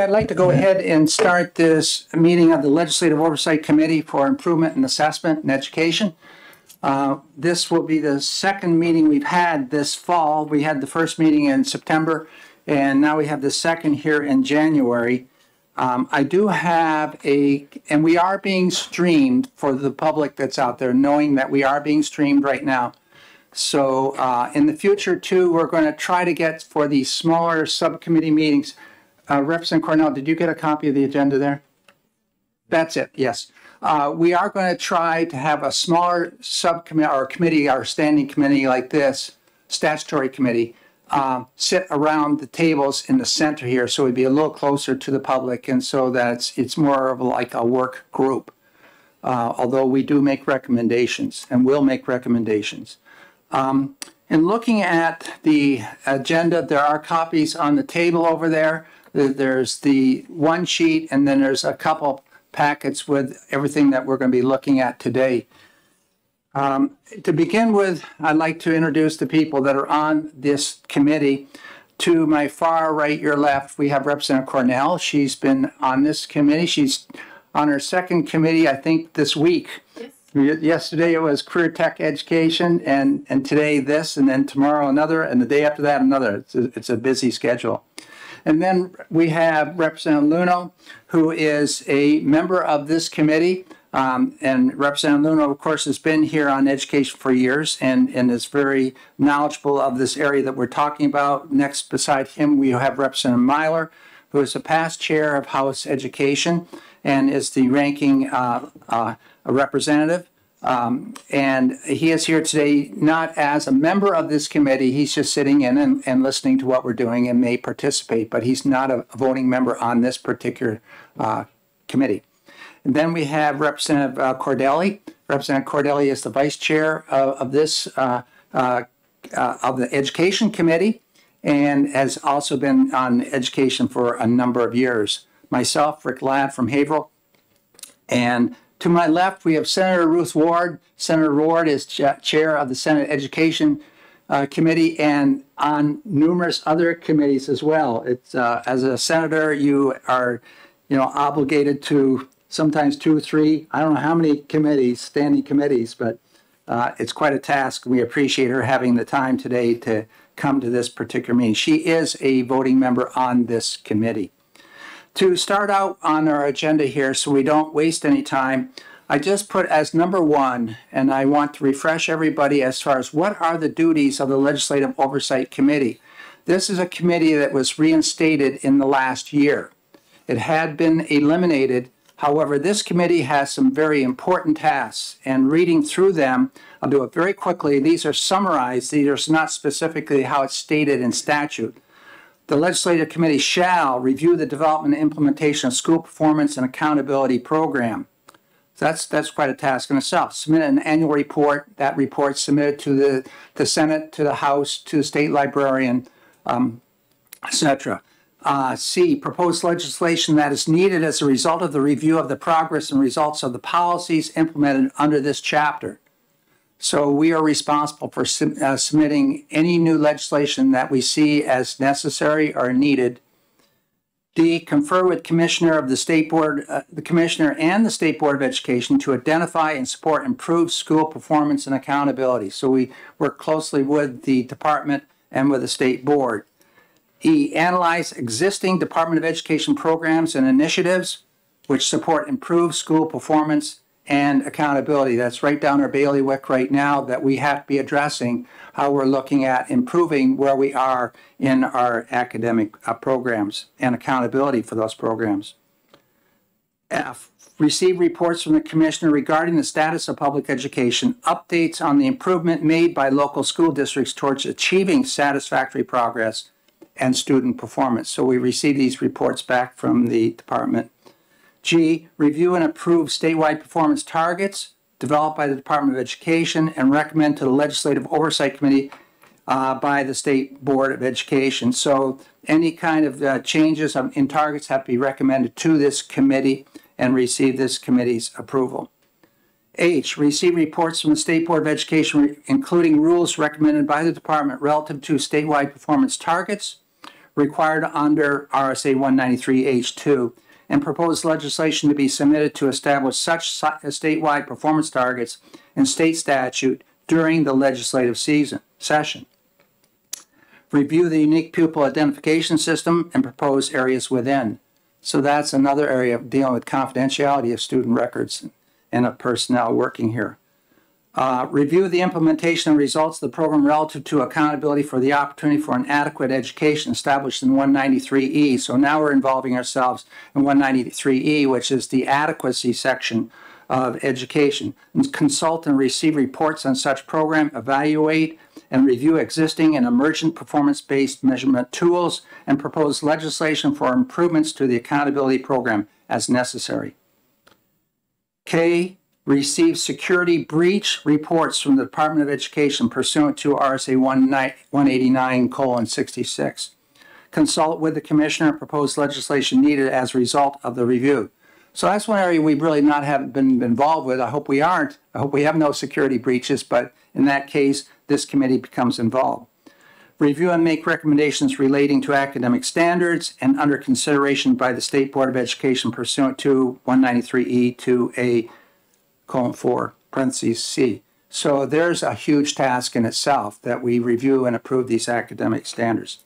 I'd like to go ahead and start this meeting of the Legislative Oversight Committee for Improvement in Assessment and Education. Uh, This will be the second meeting we've had this fall. We had the first meeting in September, and now we have the second here in January. Um, I do have a, and we are being streamed for the public that's out there, knowing that we are being streamed right now. So uh, in the future too, we're going to try to get for these smaller subcommittee meetings. Uh, Representative Cornell, did you get a copy of the agenda there? That's it, yes. Uh, we are going to try to have a smaller subcommittee or committee our standing committee like this, statutory committee, um, sit around the tables in the center here so we'd be a little closer to the public and so that it's, it's more of like a work group. Uh, although we do make recommendations and will make recommendations. Um, in looking at the agenda, there are copies on the table over there. There- There's the one sheet, and then there's a couple packets with everything that we're going to be looking at today. Um, To begin with, I'd like to introduce the people that are on this committee. To my far right, your left, we have Representative Cornell. She's been on this committee. She's on her second committee, I think, this week. Ye- Yesterday it was career tech education, and, and today this, and then tomorrow another, and the day after that another. It's a, it's a busy schedule. And then we have Representative Luneau, who is a member of this committee. Um, and Representative Luneau, of course, has been here on education for years and, and is very knowledgeable of this area that we're talking about. Next, beside him, we have Representative Myler, who is a past chair of House Education and is the ranking uh, uh, representative. Um, and he is here today not as a member of this committee, he's just sitting in and, and listening to what we're doing and may participate, but he's not a voting member on this particular uh, committee. And then we have Representative uh, Cordelli. Representative Cordelli is the vice chair of, of this, uh, uh, of the Education Committee and has also been on education for a number of years. Myself, Rick Ladd from Haverhill, and to my left, we have Senator Ruth Ward. Senator Ward is cha- chair of the Senate Education uh, Committee and on numerous other committees as well. It's uh, as a senator, you are, you know, obligated to sometimes two, or three. I don't know how many committees, standing committees, but uh, it's quite a task. We appreciate her having the time today to come to this particular meeting. She is a voting member on this committee to start out on our agenda here so we don't waste any time, I just put as number one, and I want to refresh everybody as far as what are the duties of the Legislative Oversight Committee. This is a committee that was reinstated in the last year. It had been eliminated. However, this committee has some very important tasks, and reading through them, I'll do it very quickly. These are summarized. These are not specifically how it's stated in statute. The legislative committee shall review the development and implementation of school performance and accountability program. So that's that's quite a task in itself. Submit an annual report. That report submitted to the the Senate, to the House, to the state librarian, um, etc. Uh, C. Propose legislation that is needed as a result of the review of the progress and results of the policies implemented under this chapter. So we are responsible for uh, submitting any new legislation that we see as necessary or needed. D, confer with Commissioner of the State Board, uh, the Commissioner and the State Board of Education to identify and support improved school performance and accountability. So we work closely with the department and with the State Board. E, analyze existing Department of Education programs and initiatives which support improved school performance and accountability. That's right down our bailiwick right now that we have to be addressing how we're looking at improving where we are in our academic uh, programs and accountability for those programs. F, receive reports from the commissioner regarding the status of public education, updates on the improvement made by local school districts towards achieving satisfactory progress and student performance. So we receive these reports back from the department. G, review and approve statewide performance targets developed by the Department of Education and recommend to the Legislative Oversight Committee uh, by the State Board of Education. So any kind of uh, changes in targets have to be recommended to this committee and receive this committee's approval. H, receive reports from the State Board of Education, including rules recommended by the department relative to statewide performance targets, required under RSA 193H2 and proposed legislation to be submitted to establish such statewide performance targets in state statute during the legislative season, session. Review the unique pupil identification system and propose areas within. So that's another area of dealing with confidentiality of student records and of personnel working here. Uh, review the implementation and results of the program relative to accountability for the opportunity for an adequate education established in 193E. So now we're involving ourselves in 193E, which is the adequacy section of education. And consult and receive reports on such program, evaluate and review existing and emergent performance-based measurement tools, and propose legislation for improvements to the accountability program as necessary. K, receive security breach reports from the Department of Education pursuant to RSA 189 colon 66. Consult with the commissioner and propose legislation needed as a result of the review. So that's one area we really not have been involved with. I hope we aren't. I hope we have no security breaches, but in that case, this committee becomes involved. Review and make recommendations relating to academic standards and under consideration by the State Board of Education pursuant to 193E to a colon 4 parentheses C. So there's a huge task in itself that we review and approve these academic standards.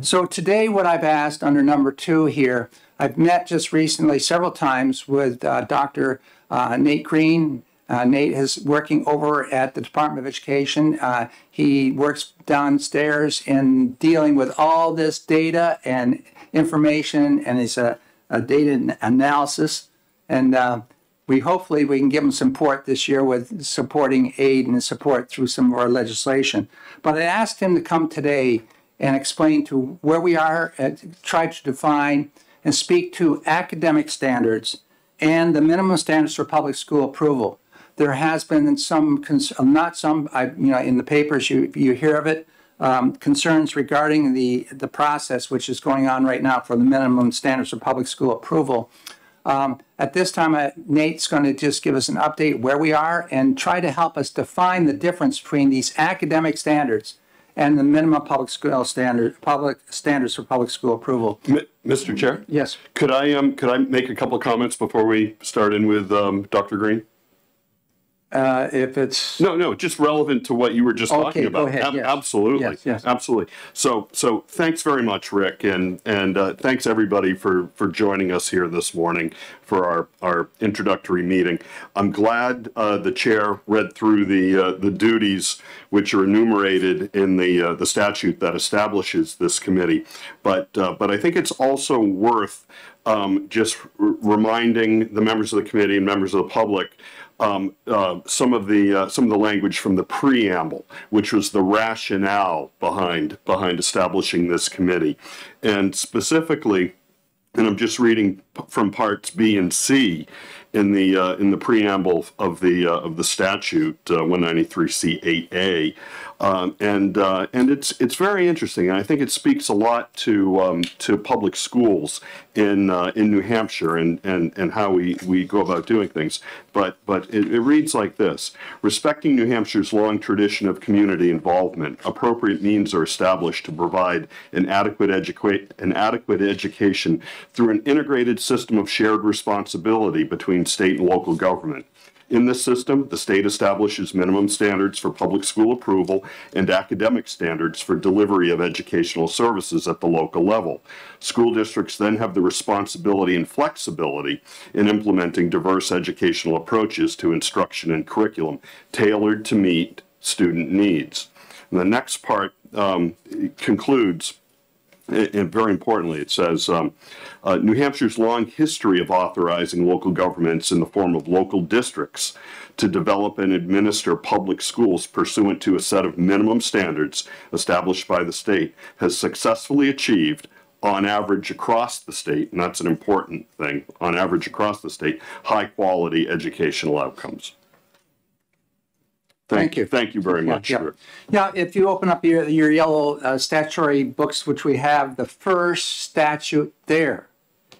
So today, what I've asked under number two here, I've met just recently several times with uh, Dr. Uh, Nate Green. Uh, Nate is working over at the Department of Education. Uh, he works downstairs in dealing with all this data and information, and is a, a data analysis. And uh, we hopefully we can give them support this year with supporting aid and support through some of our legislation. But I asked him to come today and explain to where we are, try to define and speak to academic standards and the minimum standards for public school approval. There has been some, not some, I, you know, in the papers you, you hear of it, um, concerns regarding the, the process which is going on right now for the minimum standards for public school approval. Um, at this time, uh, Nate's going to just give us an update where we are and try to help us define the difference between these academic standards and the minimum public school standard, public standards for public school approval. M- Mr. Chair? Yes. Could I, um, could I make a couple of comments before we start in with, um, Dr. Green? Uh, if it's, No, no, just relevant to what you were just Okay, talking go about. ahead, Ab- yes. Absolutely. Yes, yes. Absolutely. So, so thanks very much, Rick, and, and, uh, thanks everybody for, for joining us here this morning for our, our introductory meeting. I'm glad, uh, the chair read through the, uh, the duties which are enumerated in the, uh, the statute that establishes this committee. But, uh, but I think it's also worth, um, just r- reminding the members of the committee and members of the public um, uh, some of the uh, some of the language from the preamble, which was the rationale behind behind establishing this committee, and specifically, and I'm just reading from parts B and C in the uh, in the preamble of the uh, of the statute uh, 193C8A, um, and uh, and it's it's very interesting, and I think it speaks a lot to um, to public schools in uh, in New Hampshire and, and, and how we, we go about doing things. But but it, it reads like this: respecting New Hampshire's long tradition of community involvement, appropriate means are established to provide an adequate educate an adequate education through an integrated system of shared responsibility between state and local government. In this system, the state establishes minimum standards for public school approval and academic standards for delivery of educational services at the local level. School districts then have the responsibility and flexibility in implementing diverse educational approaches to instruction and curriculum tailored to meet student needs. And the next part um, concludes and very importantly, it says um, uh, New Hampshire's long history of authorizing local governments in the form of local districts to develop and administer public schools pursuant to a set of minimum standards established by the state has successfully achieved on average across the state, and that's an important thing, on average across the state, high quality educational outcomes. Thank you. Thank you very much. yeah. If you open up your, your yellow uh, statutory books, which we have, the first statute there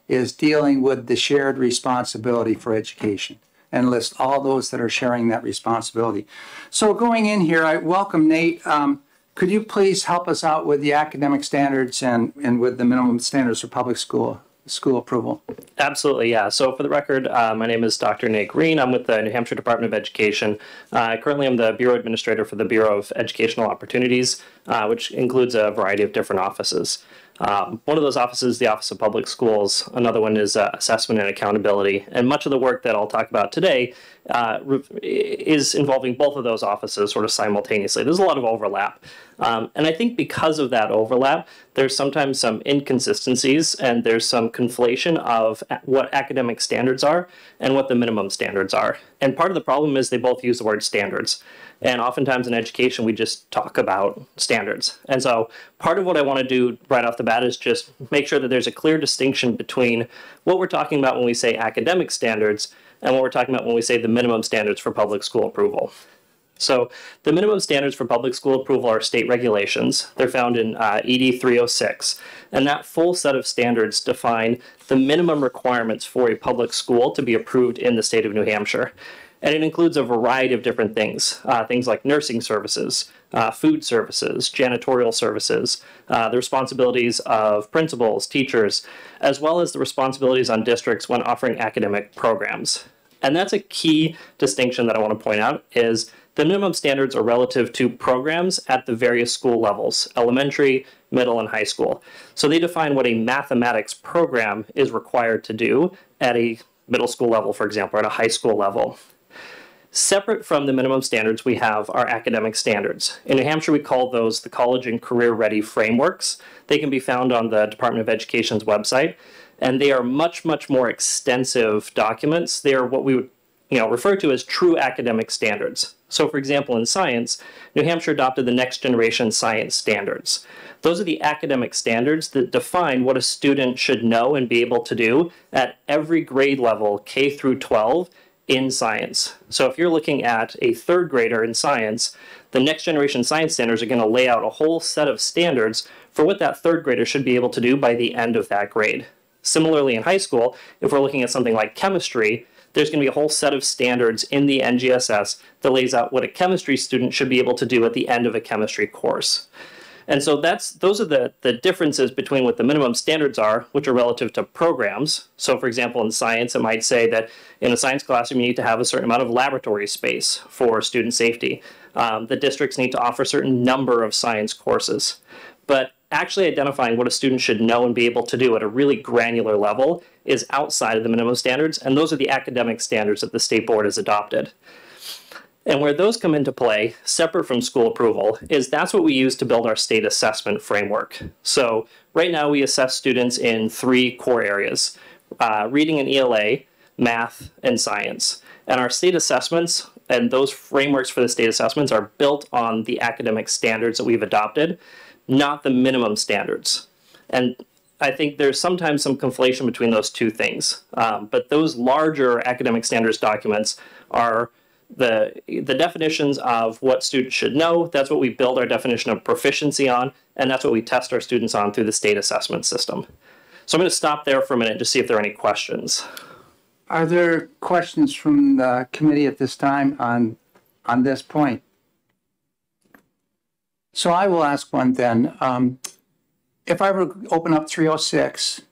is dealing with the shared responsibility for education and list all those that are sharing that responsibility. So going in here, I welcome Nate. Um, could you please help us out with the academic standards and, and with the minimum standards for public school, school approval? Absolutely, yeah. So for the record, uh, my name is Dr. Nate Green. I'm with the New Hampshire Department of Education. Uh, currently, I'm the Bureau Administrator for the Bureau of Educational Opportunities, uh, which includes a variety of different offices. Um, one of those offices is the Office of Public Schools. Another one is uh, Assessment and Accountability. And much of the work that I'll talk about today uh, is involving both of those offices sort of simultaneously. There's a lot of overlap. Um, and I think because of that overlap, there's sometimes some inconsistencies and there's some conflation of what academic standards are and what the minimum standards are. And part of the problem is they both use the word standards. And oftentimes in education, we just talk about standards. And so part of what I want to do right off the bat is just make sure that there's a clear distinction between what we're talking about when we say academic standards and what we're talking about when we say the minimum standards for public school approval. So the minimum standards for public school approval are state regulations. They're found in uh, ED 306. And that full set of standards define the minimum requirements for a public school to be approved in the state of New Hampshire. And it includes a variety of different things, uh, things like nursing services, uh, food services, janitorial services, uh, the responsibilities of principals, teachers, as well as the responsibilities on districts when offering academic programs. And that's a key distinction that I want to point out is the minimum standards are relative to programs at the various school levels, elementary, middle, and high school. So they define what a mathematics program is required to do at a middle school level, for example, or at a high school level. Separate from the minimum standards, we have our academic standards. In New Hampshire, we call those the College and Career Ready Frameworks. They can be found on the Department of Education's website, and they are much, much more extensive documents. They are what we would you know, refer to as true academic standards. So, for example, in science, New Hampshire adopted the Next Generation Science Standards. Those are the academic standards that define what a student should know and be able to do at every grade level, K through 12, in science. So if you're looking at a third grader in science, the next generation science standards are going to lay out a whole set of standards for what that third grader should be able to do by the end of that grade. Similarly, in high school, if we're looking at something like chemistry, there's going to be a whole set of standards in the NGSS that lays out what a chemistry student should be able to do at the end of a chemistry course. And so that's those are the, the differences between what the minimum standards are, which are relative to programs. So for example, in science, it might say that in a science classroom, you need to have a certain amount of laboratory space for student safety. Um, the districts need to offer a certain number of science courses. But actually identifying what a student should know and be able to do at a really granular level is outside of the minimum standards, and those are the academic standards that the state board has adopted. And where those come into play, separate from school approval, is that's what we use to build our state assessment framework. So right now we assess students in three core areas, uh, reading and ELA, math, and science. And our state assessments and those frameworks for the state assessments are built on the academic standards that we've adopted, not the minimum standards. And I think there's sometimes some conflation between those two things. Um, but those larger academic standards documents are the the definitions of what students should know. That's what we build our definition of proficiency on, and that's what we test our students on through the state assessment system. So I'm going to stop there for a minute to see if there are any questions. Are there questions from the committee at this time on, on this point? So I will ask one then. Um, If I were to open up 306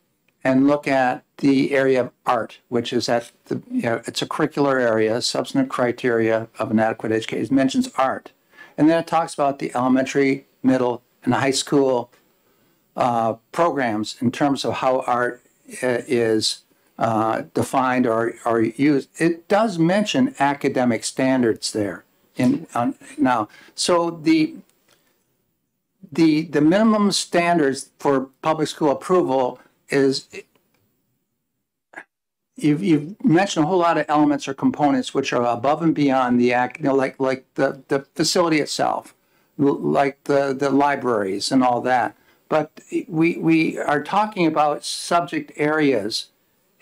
and look at the area of art, which is at the, you know, it's a curricular area, substantive criteria of an adequate education, it mentions art. And then it talks about the elementary, middle, and high school uh, programs in terms of how art uh, is uh, defined or, or used. It does mention academic standards there in, on, now. So the, the, the minimum standards for public school approval is you've, you've mentioned a whole lot of elements or components which are above and beyond the act, you know, like, like the, the facility itself, like the, the libraries and all that. But we, we are talking about subject areas.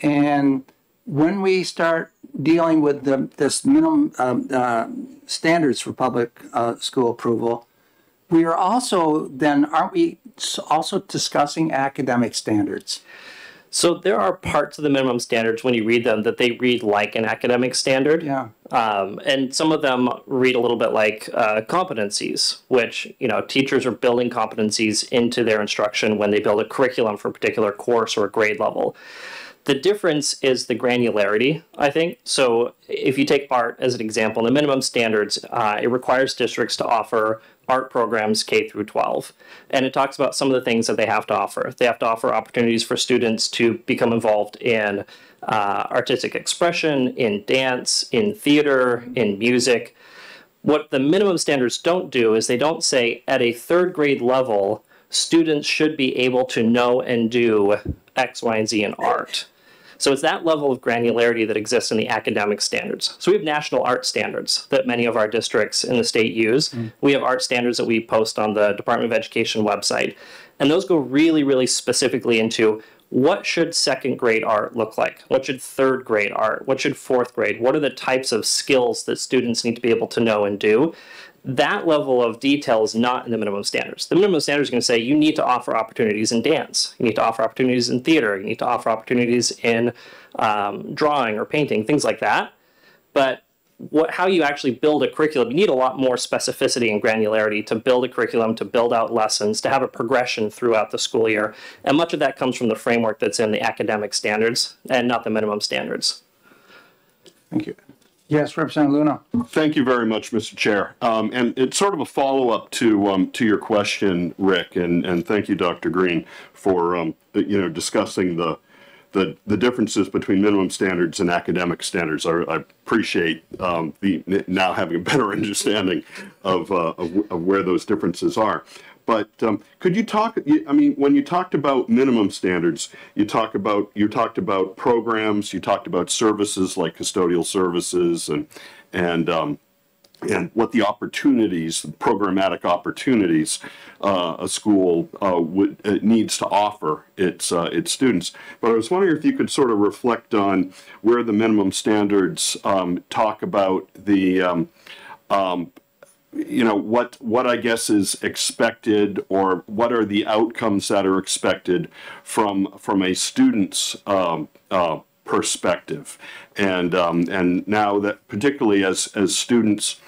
And when we start dealing with the, this minimum um, uh, standards for public uh, school approval, we are also then, aren't we also discussing academic standards? So there are parts of the minimum standards when you read them that they read like an academic standard. Yeah. Um, and some of them read a little bit like uh, competencies, which you know teachers are building competencies into their instruction when they build a curriculum for a particular course or a grade level. The difference is the granularity, I think. So if you take art as an example, the minimum standards, uh, it requires districts to offer art programs K through 12. And it talks about some of the things that they have to offer. They have to offer opportunities for students to become involved in uh, artistic expression, in dance, in theater, in music. What the minimum standards don't do is they don't say at a third grade level, students should be able to know and do X, Y, and Z in art. So it's that level of granularity that exists in the academic standards. So we have national art standards that many of our districts in the state use. Mm. We have art standards that we post on the Department of Education website. And those go really, really specifically into what should second grade art look like? What should third grade art? What should fourth grade? What are the types of skills that students need to be able to know and do? That level of detail is not in the minimum standards. The minimum standards are going to say you need to offer opportunities in dance, you need to offer opportunities in theater, you need to offer opportunities in um, drawing or painting, things like that. But what, how you actually build a curriculum, you need a lot more specificity and granularity to build a curriculum, to build out lessons, to have a progression throughout the school year. And much of that comes from the framework that's in the academic standards and not the minimum standards. Thank you. Yes, Representative Luneau. Thank you very much, Mr. Chair. Um, and it's sort of a follow-up to um, to your question, Rick, and, and thank you, Dr. Green, for um, you know discussing the the the differences between minimum standards and academic standards. I, I appreciate um, the now having a better understanding of, uh, of of where those differences are. But um, could you talk? I mean, when you talked about minimum standards, you talk about you talked about programs, you talked about services like custodial services and and um, and what the opportunities, programmatic opportunities, uh, a school uh, would uh, needs to offer its uh, its students. But I was wondering if you could sort of reflect on where the minimum standards um, talk about the um, um, you know what what I guess is expected or what are the outcomes that are expected from from a student's um, uh, perspective and um, and now that particularly as as students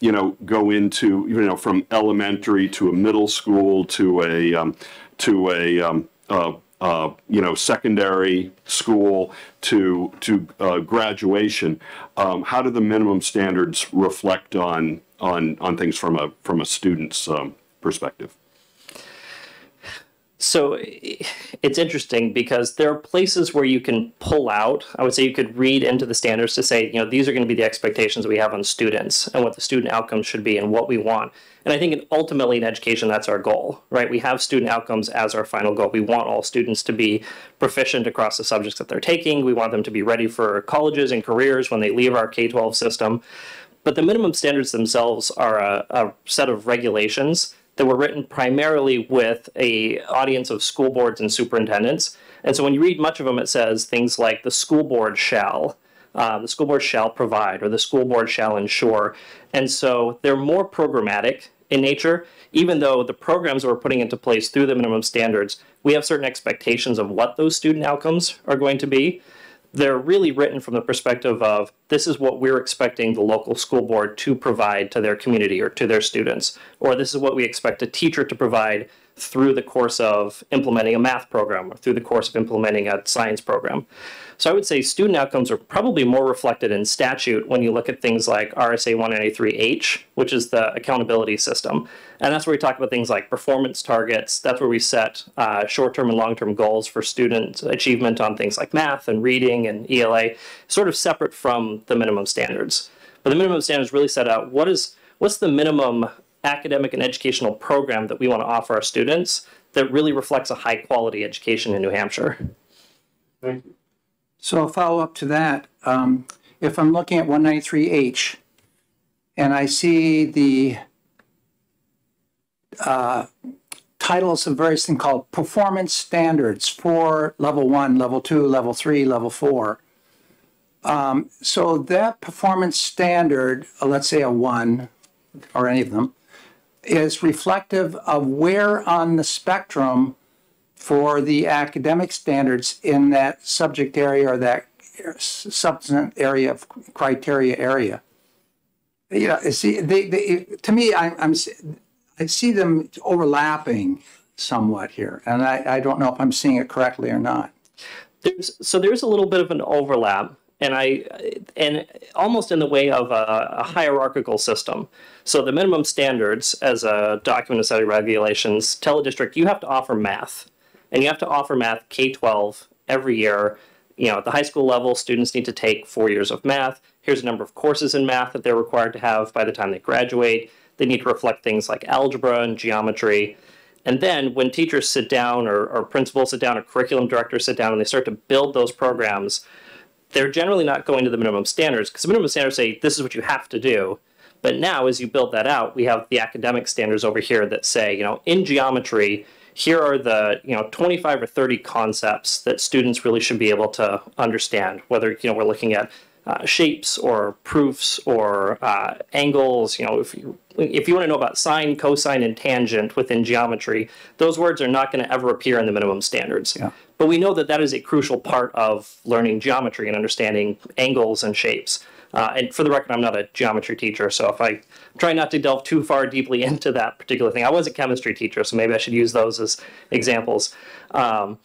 you know go into you know from elementary to a middle school to a um, to a um, uh, uh, you know, secondary school to to uh, graduation. Um, how do the minimum standards reflect on on on things from a from a student's um, perspective? So it's interesting because there are places where you can pull out. I would say you could read into the standards to say, you know, these are going to be the expectations we have on students and what the student outcomes should be and what we want. And I think ultimately in education, that's our goal, right? We have student outcomes as our final goal. We want all students to be proficient across the subjects that they're taking. We want them to be ready for colleges and careers when they leave our K 12 system. But the minimum standards themselves are a, a set of regulations that were written primarily with a audience of school boards and superintendents. And so when you read much of them, it says things like the school board shall, uh, the school board shall provide, or the school board shall ensure. And so they're more programmatic in nature, even though the programs we're putting into place through the minimum standards, we have certain expectations of what those student outcomes are going to be they're really written from the perspective of this is what we're expecting the local school board to provide to their community or to their students, or this is what we expect a teacher to provide through the course of implementing a math program or through the course of implementing a science program. So I would say student outcomes are probably more reflected in statute when you look at things like RSA 193H, which is the accountability system. And that's where we talk about things like performance targets. That's where we set uh, short term and long term goals for student achievement on things like math and reading and ELA, sort of separate from the minimum standards. But the minimum standards really set out what is what's the minimum academic and educational program that we want to offer our students that really reflects a high quality education in New Hampshire. Thank you. So a follow-up to that, um, if I'm looking at 193H and I see the uh, titles of various things called performance standards for level one, level two, level three, level four. Um, so that performance standard, uh, let's say a one or any of them, is reflective of where on the spectrum for the academic standards in that subject area or that substantive area of criteria area. You know, see, they, they, to me, I, I'm, I see them overlapping somewhat here, and I, I don't know if I'm seeing it correctly or not. There's so there's a little bit of an overlap, and I and almost in the way of a, a hierarchical system. So the minimum standards, as a document of study regulations, tell a district you have to offer math, and you have to offer math K twelve every year. You know, at the high school level, students need to take four years of math. Here's a number of courses in math that they're required to have by the time they graduate. They need to reflect things like algebra and geometry. And then when teachers sit down or, or principals sit down or curriculum directors sit down and they start to build those programs, they're generally not going to the minimum standards because the minimum standards say this is what you have to do. But now, as you build that out, we have the academic standards over here that say, you know, in geometry, here are the you know 25 or 30 concepts that students really should be able to understand. Whether you know we're looking at uh, shapes or proofs or uh, angles. You know, if you if you want to know about sine, cosine, and tangent within geometry, those words are not going to ever appear in the minimum standards. Yeah. But we know that that is a crucial part of learning geometry and understanding angles and shapes. Uh, and for the record, I'm not a geometry teacher, so if I try not to delve too far deeply into that particular thing, I was a chemistry teacher, so maybe I should use those as examples. Um,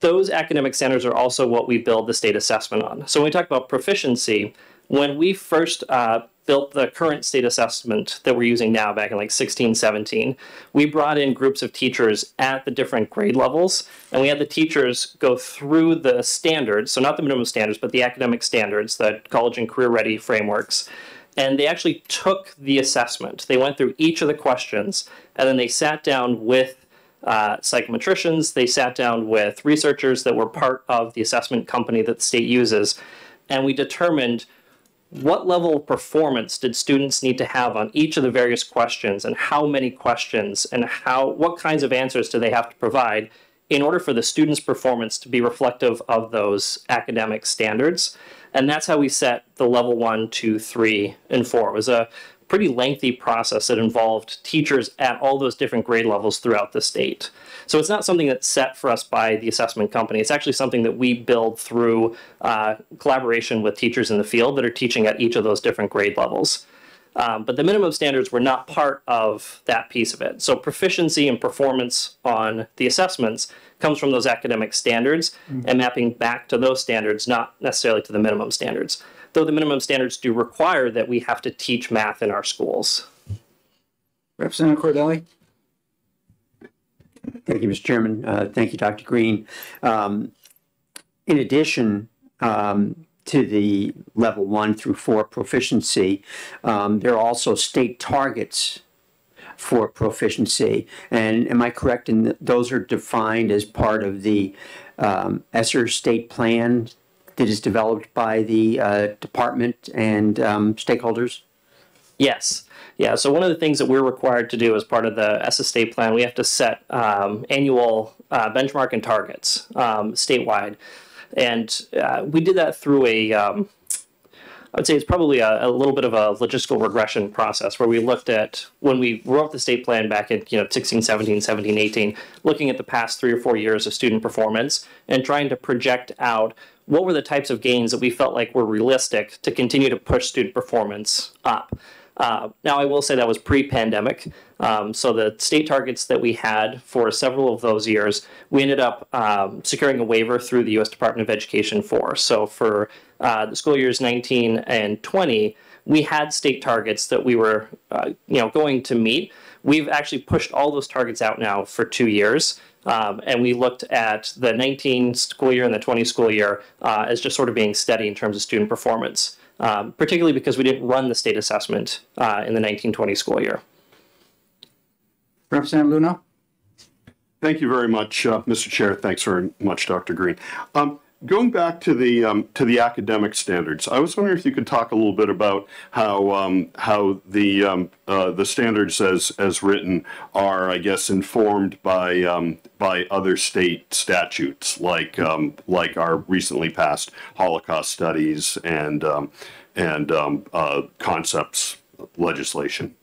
those academic standards are also what we build the state assessment on. So when we talk about proficiency, when we first uh, built the current state assessment that we're using now back in like 16, 17, we brought in groups of teachers at the different grade levels, and we had the teachers go through the standards, so not the minimum standards, but the academic standards, the college and career ready frameworks. And they actually took the assessment. They went through each of the questions, and then they sat down with uh, psychometricians. They sat down with researchers that were part of the assessment company that the state uses, and we determined what level of performance did students need to have on each of the various questions and how many questions and how what kinds of answers do they have to provide in order for the student's performance to be reflective of those academic standards? And that's how we set the level one two three and four. It was a pretty lengthy process that involved teachers at all those different grade levels throughout the state. So it's not something that's set for us by the assessment company. It's actually something that we build through uh, collaboration with teachers in the field that are teaching at each of those different grade levels. Um, but the minimum standards were not part of that piece of it. So proficiency and performance on the assessments comes from those academic standards mm-hmm. and mapping back to those standards, not necessarily to the minimum standards though the minimum standards do require that we have to teach math in our schools. Representative Cordelli? Thank you, Mr. Chairman. Uh, thank you, Dr. Green. Um, in addition um, to the level one through four proficiency, um, there are also state targets for proficiency. And am I correct in that those are defined as part of the um, ESSA state plan that is developed by the uh, department and um, stakeholders? Yes. Yeah. So one of the things that we're required to do as part of the state plan, we have to set um, annual uh, benchmark and targets um, statewide, and uh, we did that through a. Um, I would say it's probably a, a, little bit of a logistical regression process where we looked at when we wrote the state plan back in you know 16, 17, 17, 18, looking at the past three or four years of student performance and trying to project out what were the types of gains that we felt like were realistic to continue to push student performance up. Uh, now, I will say that was pre-pandemic. Um, so the state targets that we had for several of those years, we ended up um, securing a waiver through the U.S. Department of Education for. So for uh, the school years 19 and 20, we had state targets that we were, uh, you know, going to meet. We've actually pushed all those targets out now for two years. Um, and we looked at the 19 school year and the 20 school year uh, as just sort of being steady in terms of student performance, um, particularly because we didn't run the state assessment uh, in the 1920 school year. Representative Luneau? Thank you very much, uh, Mr. Chair. Thanks very much, Dr. Green. Um, Going back to the um, to the academic standards, I was wondering if you could talk a little bit about how um, how the um, uh, the standards as as written are, I guess, informed by um, by other state statutes, like um, like our recently passed Holocaust studies and um, and uh, concepts legislation.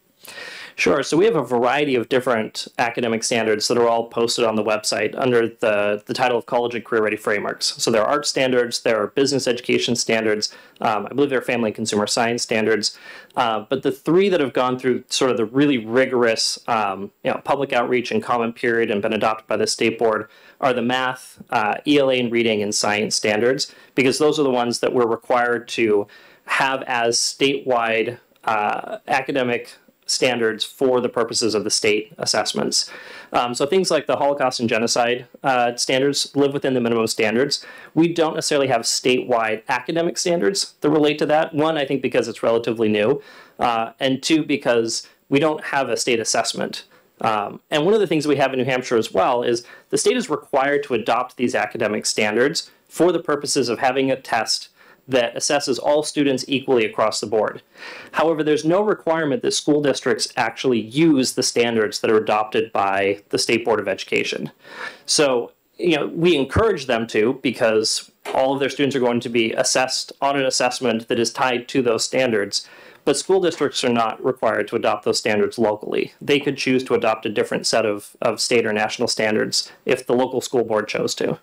Sure. So we have a variety of different academic standards that are all posted on the website under the, the title of College and Career Ready Frameworks. So there are art standards, there are business education standards, um, I believe there are family and consumer science standards. Uh, but the three that have gone through sort of the really rigorous um, you know, public outreach and comment period and been adopted by the state board are the math, uh, ELA and reading, and science standards, because those are the ones that we're required to have as statewide uh, academic standards for the purposes of the state assessments. Um, so things like the Holocaust and genocide uh, standards live within the minimum standards. We don't necessarily have statewide academic standards that relate to that. One, I think because it's relatively new, uh, and two, because we don't have a state assessment. Um, and one of the things we have in New Hampshire as well is the state is required to adopt these academic standards for the purposes of having a test that assesses all students equally across the board. However, there's no requirement that school districts actually use the standards that are adopted by the State Board of Education. So, you know, we encourage them to because all of their students are going to be assessed on an assessment that is tied to those standards. But school districts are not required to adopt those standards locally. They could choose to adopt a different set of, of state or national standards if the local school board chose to.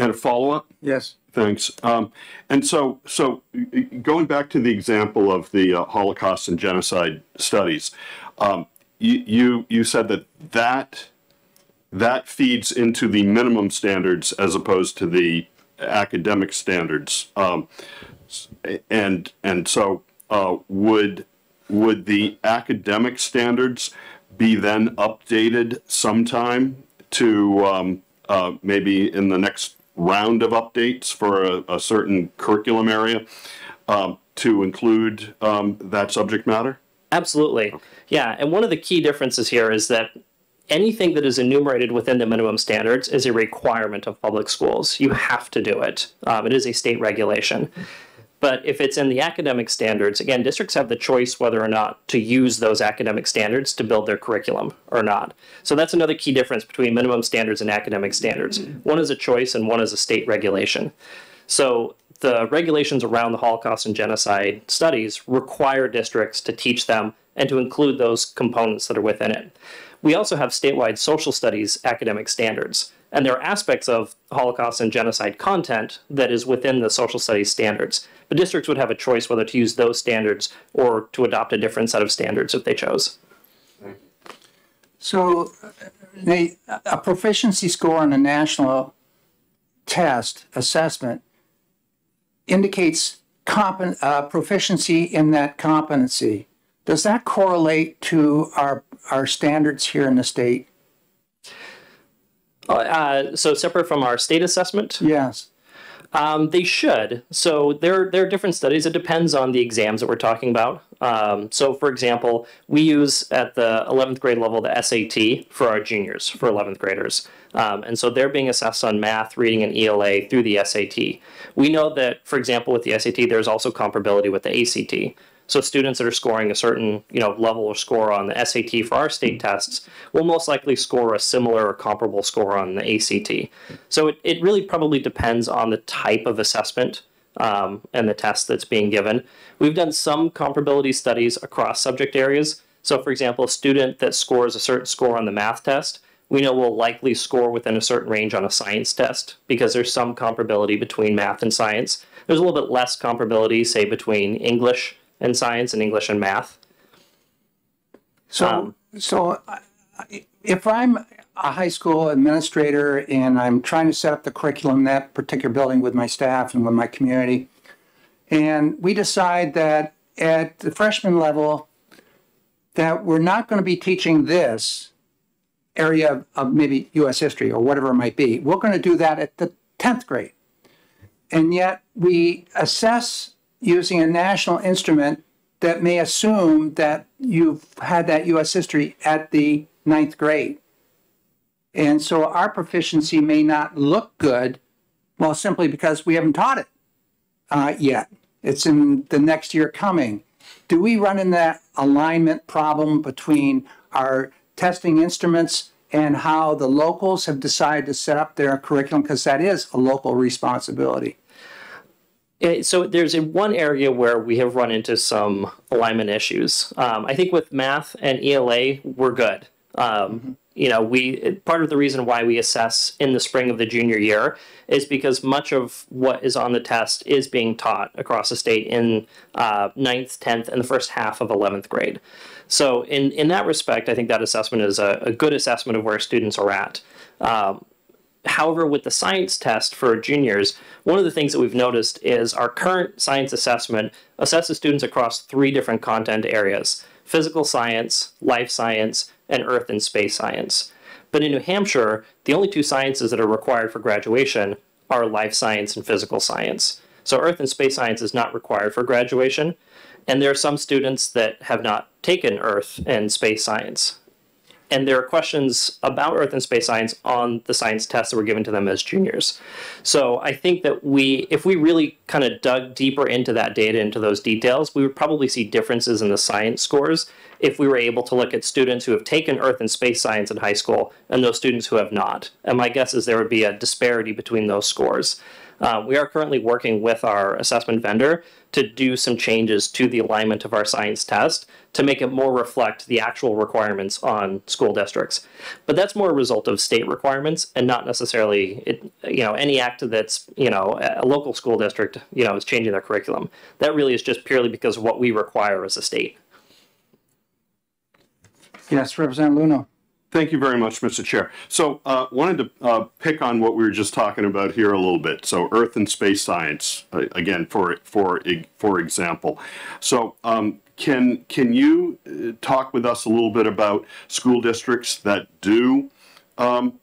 And a follow-up? Yes. Thanks. Um, and so, so going back to the example of the uh, Holocaust and genocide studies, um, you, you you said that that that feeds into the minimum standards as opposed to the academic standards. Um, and and so uh, would would the academic standards be then updated sometime to um, uh, maybe in the next round of updates for a, a certain curriculum area um, to include um, that subject matter? Absolutely. Yeah. And one of the key differences here is that anything that is enumerated within the minimum standards is a requirement of public schools. You have to do it, um, it is a state regulation. But if it's in the academic standards, again, districts have the choice whether or not to use those academic standards to build their curriculum or not. So that's another key difference between minimum standards and academic standards. One is a choice and one is a state regulation. So the regulations around the Holocaust and genocide studies require districts to teach them and to include those components that are within it. We also have statewide social studies academic standards, and there are aspects of Holocaust and genocide content that is within the social studies standards. But districts would have a choice whether to use those standards or to adopt a different set of standards if they chose. So, Nate, a proficiency score on a national test assessment indicates compen, uh, proficiency in that competency. Does that correlate to our, our standards here in the state? Uh, so separate from our state assessment, Yes. Um, they should. So there, there are different studies. It depends on the exams that we're talking about. Um, so, for example, we use at the 11th grade level the SAT for our juniors, for 11th graders. Um, and so they're being assessed on math, reading, and ELA through the SAT. We know that, for example, with the SAT, there's also comparability with the ACT. So students that are scoring a certain you know level or score on the SAT for our state tests will most likely score a similar or comparable score on the ACT. So it, it really probably depends on the type of assessment um, and the test that's being given. We've done some comparability studies across subject areas. So for example, a student that scores a certain score on the math test, we know will likely score within a certain range on a science test because there's some comparability between math and science. There's a little bit less comparability, say, between English and science and English and math. So, Um, so if I'm a high school administrator and I'm trying to set up the curriculum in that particular building with my staff and with my community, and we decide that at the freshman level, that we're not going to be teaching this area of, of maybe U.S. history or whatever it might be. We're going to do that at the 10th grade. And yet we assess using a national instrument that may assume that you've had that U.S. history at the ninth grade. And so our proficiency may not look good, well, simply because we haven't taught it uh, yet. It's in the next year coming. Do we run in that alignment problem between our testing instruments and how the locals have decided to set up their curriculum? Because that is a local responsibility. So there's a one area where we have run into some alignment issues. Um, I think with math and ELA, we're good. Um, You know, we part of the reason why we assess in the spring of the junior year is because much of what is on the test is being taught across the state in uh, ninth, tenth, and the first half of eleventh grade. So in in that respect, I think that assessment is a, a good assessment of where students are at. Um, However, with the science test for juniors, one of the things that we've noticed is our current science assessment assesses students across three different content areas physical science, life science, and earth and space science. But in New Hampshire, the only two sciences that are required for graduation are life science and physical science. So, earth and space science is not required for graduation. And there are some students that have not taken earth and space science and there are questions about Earth and space science on the science tests that were given to them as juniors. So I think that we, if we really kind of dug deeper into that data, into those details, we would probably see differences in the science scores if we were able to look at students who have taken Earth and space science in high school and those students who have not. And my guess is there would be a disparity between those scores. Uh, we are currently working with our assessment vendor to do some changes to the alignment of our science test to make it more reflect the actual requirements on school districts. But that's more a result of state requirements and not necessarily it, you know any act that's you know a local school district you know is changing their curriculum. That really is just purely because of what we require as a state. Yes, Representative Luneau. Thank you very much, Mr. Chair. So, uh, wanted to uh, pick on what we were just talking about here a little bit. So, Earth and space science, uh, again, for for for example. So, um, can can you uh, talk with us a little bit about school districts that do um,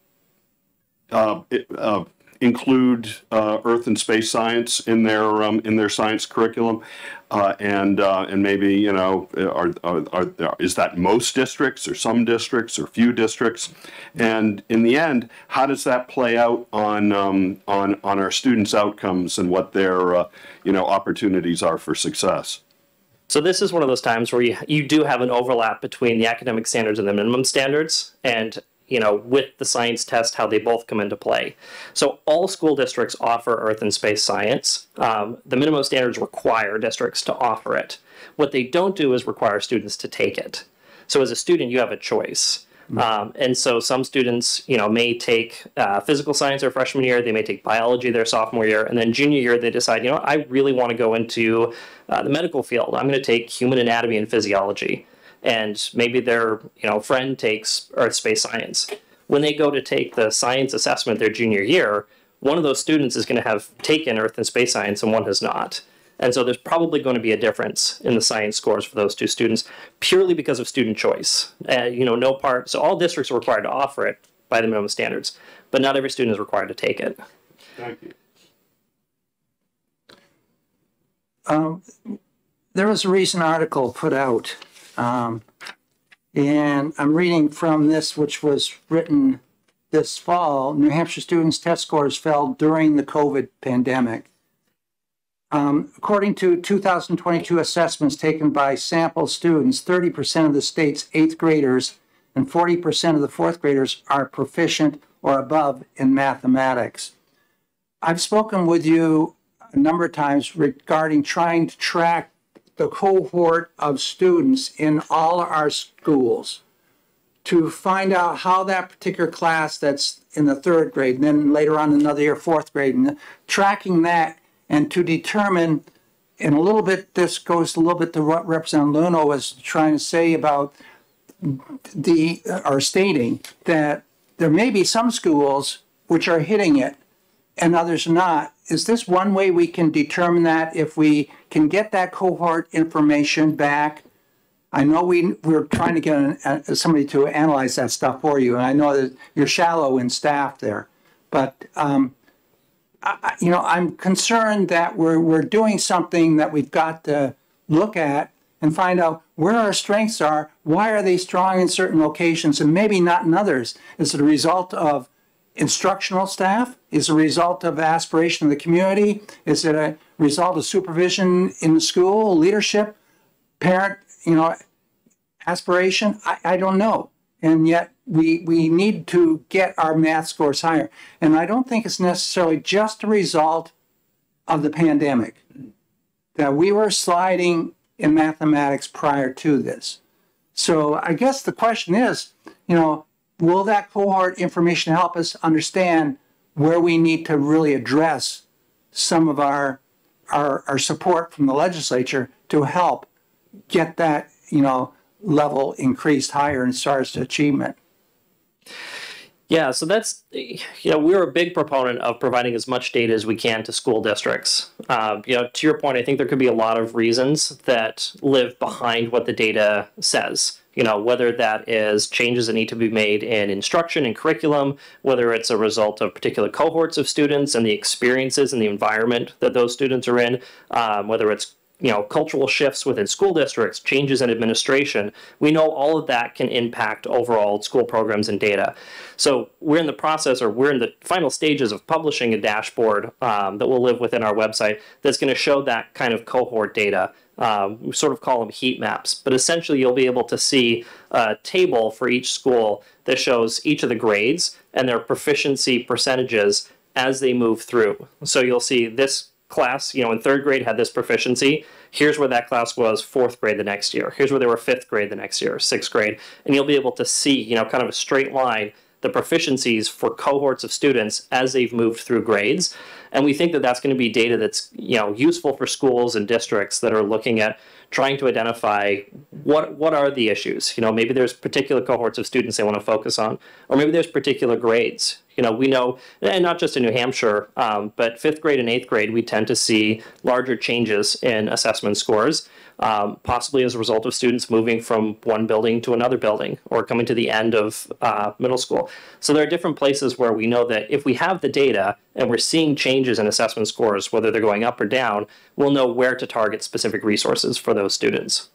uh, uh, include uh, Earth and space science in their um, in their science curriculum, uh, and uh, and maybe you know are, are, are, is that most districts or some districts or few districts, and in the end, how does that play out on um, on on our students' outcomes and what their you know opportunities are for success? So this is one of those times where you, you do have an overlap between the academic standards and the minimum standards, and you know, with the science test, how they both come into play. So all school districts offer Earth and Space Science. Um, the minimum standards require districts to offer it. What they don't do is require students to take it. So as a student, you have a choice. Mm-hmm. Um, and so some students, you know, may take uh, physical science their freshman year, they may take biology their sophomore year, and then junior year they decide, you know, I really want to go into uh, the medical field. I'm going to take human anatomy and physiology and maybe their you know friend takes earth space science. When they go to take the science assessment their junior year one of those students is going to have taken earth and space science and one has not. And so there's probably going to be a difference in the science scores for those two students purely because of student choice. Uh, you know no part so all districts are required to offer it by the minimum standards but not every student is required to take it. Thank you. Um, there was a recent article put out um, and I'm reading from this, which was written this fall. New Hampshire students' test scores fell during the COVID pandemic. Um, according to 2022 assessments taken by sample students, 30% of the state's eighth graders and 40% of the fourth graders are proficient or above in mathematics. I've spoken with you a number of times regarding trying to track the cohort of students in all our schools to find out how that particular class that's in the third grade, and then later on another year, fourth grade, and tracking that and to determine, and a little bit, this goes a little bit to what Representative Luneau was trying to say about the, or stating that there may be some schools which are hitting it and others not. Is this one way we can determine that if we can get that cohort information back? I know we we're trying to get an, uh, somebody to analyze that stuff for you, and I know that you're shallow in staff there, but um, I, you know I'm concerned that we're we're doing something that we've got to look at and find out where our strengths are. Why are they strong in certain locations and maybe not in others? Is it a result of instructional staff? Is a result of aspiration of the community? Is it a result of supervision in the school, leadership, parent, you know, aspiration? I, I don't know. And yet we, we need to get our math scores higher. And I don't think it's necessarily just a result of the pandemic. that we were sliding in mathematics prior to this. So I guess the question is, you know, will that cohort information help us understand where we need to really address some of our, our, our support from the legislature to help get that, you know, level increased higher in stars to achievement? Yeah, so that's, you know, we're a big proponent of providing as much data as we can to school districts. Uh, you know, to your point, I think there could be a lot of reasons that live behind what the data says. You know, whether that is changes that need to be made in instruction and curriculum, whether it's a result of particular cohorts of students and the experiences and the environment that those students are in, um, whether it's you know cultural shifts within school districts changes in administration we know all of that can impact overall school programs and data. So we're in the process or we're in the final stages of publishing a dashboard um, that will live within our website that's going to show that kind of cohort data. Um, we sort of call them heat maps but essentially you'll be able to see a table for each school that shows each of the grades and their proficiency percentages as they move through. So you'll see this class, you know, in third grade had this proficiency. Here's where that class was fourth grade the next year. Here's where they were fifth grade the next year, sixth grade. And you'll be able to see, you know, kind of a straight line, the proficiencies for cohorts of students as they've moved through grades. And we think that that's going to be data that's, you know, useful for schools and districts that are looking at trying to identify what what are the issues. You know, maybe there's particular cohorts of students they want to focus on, or maybe there's particular grades. You know, we know, and not just in New Hampshire, um, but fifth grade and eighth grade, we tend to see larger changes in assessment scores, um, possibly as a result of students moving from one building to another building or coming to the end of uh, middle school. So there are different places where we know that if we have the data and we're seeing changes in assessment scores, whether they're going up or down, we'll know where to target specific resources for those students.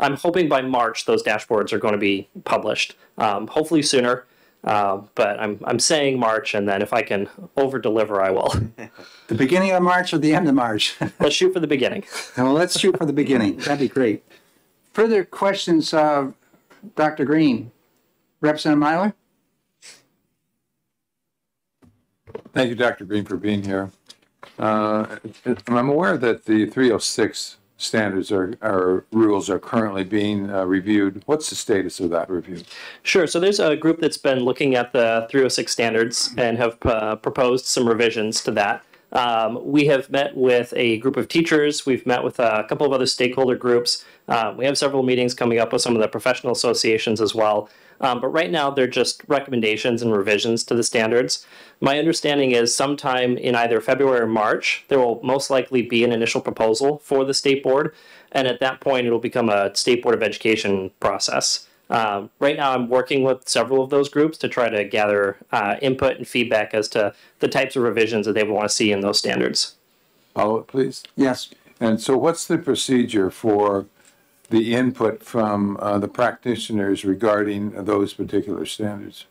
I'm hoping by March those dashboards are going to be published. Um, hopefully sooner. Uh, but I'm I'm saying March, and then if I can over deliver, I will. The beginning of March or the end of March? Let's shoot for the beginning. Well, let's shoot for the beginning. That'd be great. Further questions, uh, Dr. Green? Representative Myler? Thank you, Dr. Green, for being here. Uh, I'm aware that the 306 standards are, are, rules are currently being uh, reviewed. What's the status of that review? Sure. So there's a group that's been looking at the 306 standards and have uh, proposed some revisions to that. Um, we have met with a group of teachers. We've met with a couple of other stakeholder groups. Uh, we have several meetings coming up with some of the professional associations as well. Um, but right now, they're just recommendations and revisions to the standards. My understanding is sometime in either February or March, there will most likely be an initial proposal for the state board. And at that point, it'll become a state board of education process. Um, right now, I'm working with several of those groups to try to gather uh, input and feedback as to the types of revisions that they would want to see in those standards. Follow it, please. Yes. And so what's the procedure for the input from uh, the practitioners regarding those particular standards?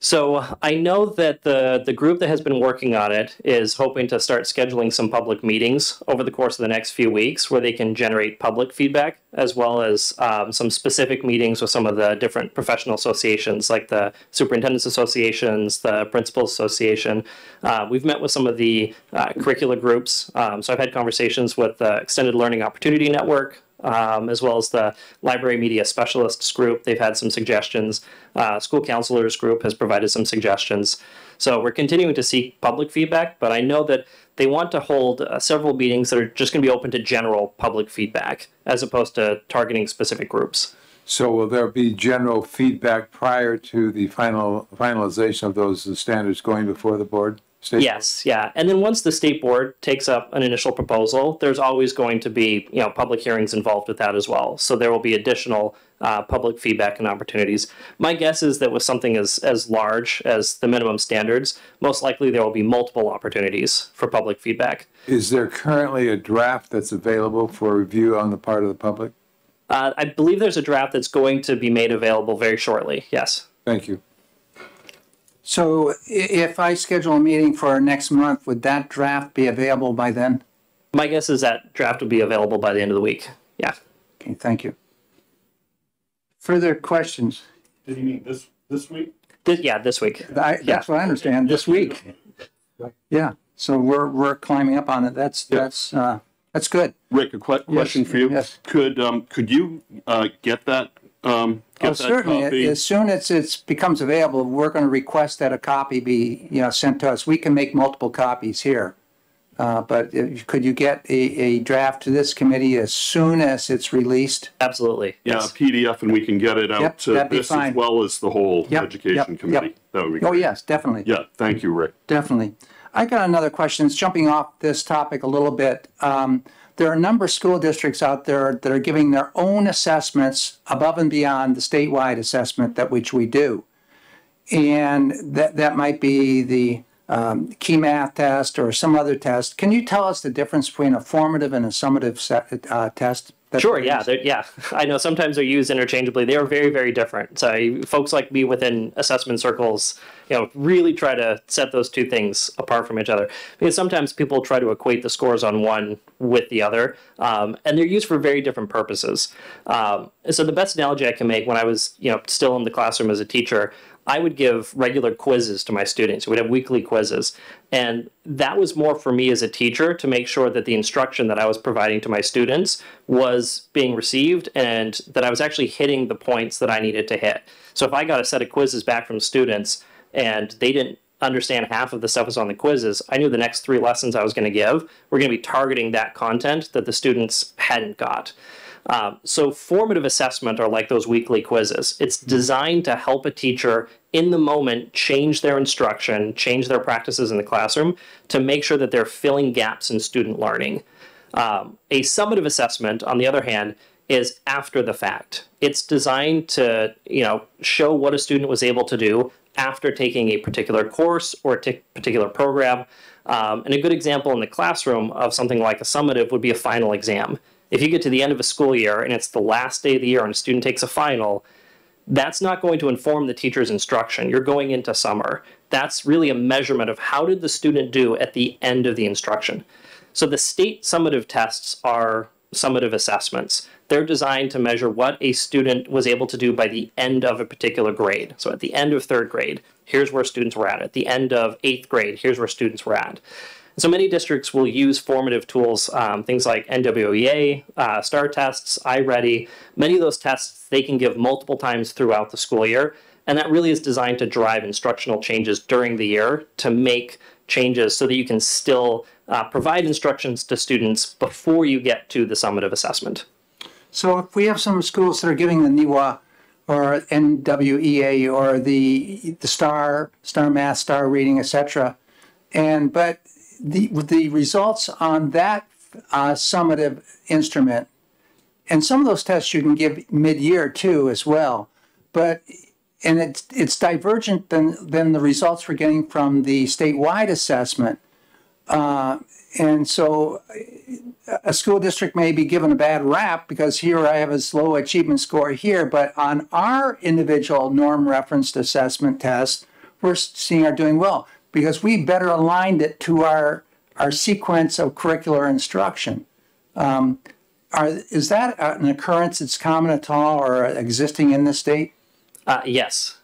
So I know that the the group that has been working on it is hoping to start scheduling some public meetings over the course of the next few weeks, where they can generate public feedback as well as um, some specific meetings with some of the different professional associations, like the superintendents associations, the principals association. Uh, we've met with some of the uh, curricular groups. Um, so I've had conversations with the Extended Learning Opportunity Network, um, as well as the library media specialists group. They've had some suggestions. Uh, school counselors group has provided some suggestions. So we're continuing to seek public feedback, but I know that they want to hold uh, several meetings that are just going to be open to general public feedback as opposed to targeting specific groups. So will there be general feedback prior to the final finalization of those standards going before the board? State Yes, yeah. And then once the state board takes up an initial proposal, there's always going to be, you know, public hearings involved with that as well. So there will be additional uh, public feedback and opportunities. My guess is that with something as, as large as the minimum standards, most likely there will be multiple opportunities for public feedback. Is there currently a draft that's available for review on the part of the public? Uh, I believe there's a draft that's going to be made available very shortly. Yes. Thank you. So if I schedule a meeting for next month, would that draft be available by then? My guess is that draft will be available by the end of the week. Yeah. Okay, thank you. Further questions? Did you mean this, this week? This, yeah, this week. I, that's what I understand, this week. Yeah, So we're, we're climbing up on it. That's, that's, uh, that's good. Rick, a que- question for you. yes. Could, um, could you, uh, get that, um, Oh, that certainly. copy? As soon as it becomes available, we're going to request that a copy be, you know, sent to us. We can make multiple copies here. Uh, but if- could you get a, a draft to this committee as soon as it's released? Absolutely. Yeah, Yes. PDF and we can get it Yep, out to that'd this as well as the whole Yep, yep, education yep. committee. That would be Oh, great. yes, definitely. Yeah, thank you, Rick. Definitely. I got another question. It's jumping off this topic a little bit. Um, there are a number of school districts out there that are giving their own assessments above and beyond the statewide assessment that which we do. And that, that might be the um, key math test or some other test. Can you tell us the difference between a formative and a summative set, uh, test? That Sure. Yeah. Yeah. I know sometimes they're used interchangeably. They are very, very different. So folks like me within assessment circles, you know, really try to set those two things apart from each other because sometimes people try to equate the scores on one with the other, um, and they're used for very different purposes. Um, so the best analogy I can make when I was, you know, still in the classroom as a teacher, I would give regular quizzes to my students. We'd have weekly quizzes. And that was more for me as a teacher to make sure that the instruction that I was providing to my students was being received and that I was actually hitting the points that I needed to hit. So if I got a set of quizzes back from students and they didn't understand half of the stuff was on the quizzes, I knew the next three lessons I was going to give were going to be targeting that content that the students hadn't got. Um, so formative assessment are like those weekly quizzes. It's designed to help a teacher in the moment change their instruction, change their practices in the classroom to make sure that they're filling gaps in student learning. Um, a summative assessment, on the other hand, is after the fact. It's designed to, you know, show what a student was able to do after taking a particular course or a particular program. Um, and a good example in the classroom of something like a summative would be a final exam. If you get to the end of a school year and it's the last day of the year and a student takes a final, that's not going to inform the teacher's instruction. You're going into summer. That's really a measurement of how did the student do at the end of the instruction. So the state summative tests are summative assessments. They're designed to measure what a student was able to do by the end of a particular grade. So at the end of third grade, here's where students were at. At the end of eighth grade, here's where students were at. So many districts will use formative tools, um, things like NWEA, uh, STAR tests, iReady. Many of those tests they can give multiple times throughout the school year, and that really is designed to drive instructional changes during the year to make changes so that you can still uh, provide instructions to students before you get to the summative assessment. So if we have some schools that are giving the NIWA or NWEA or the the STAR, STAR Math, STAR Reading, etc., and but the the results on that uh, summative instrument, and some of those tests you can give mid-year too as well, but and it's it's divergent than than the results we're getting from the statewide assessment. Uh, and so a school district may be given a bad rap because here I have a low achievement score here, but on our individual norm referenced assessment test, we're seeing are doing well because we better aligned it to our our sequence of curricular instruction. Um, are, is that an occurrence that's common at all or existing in the state? Uh, yes.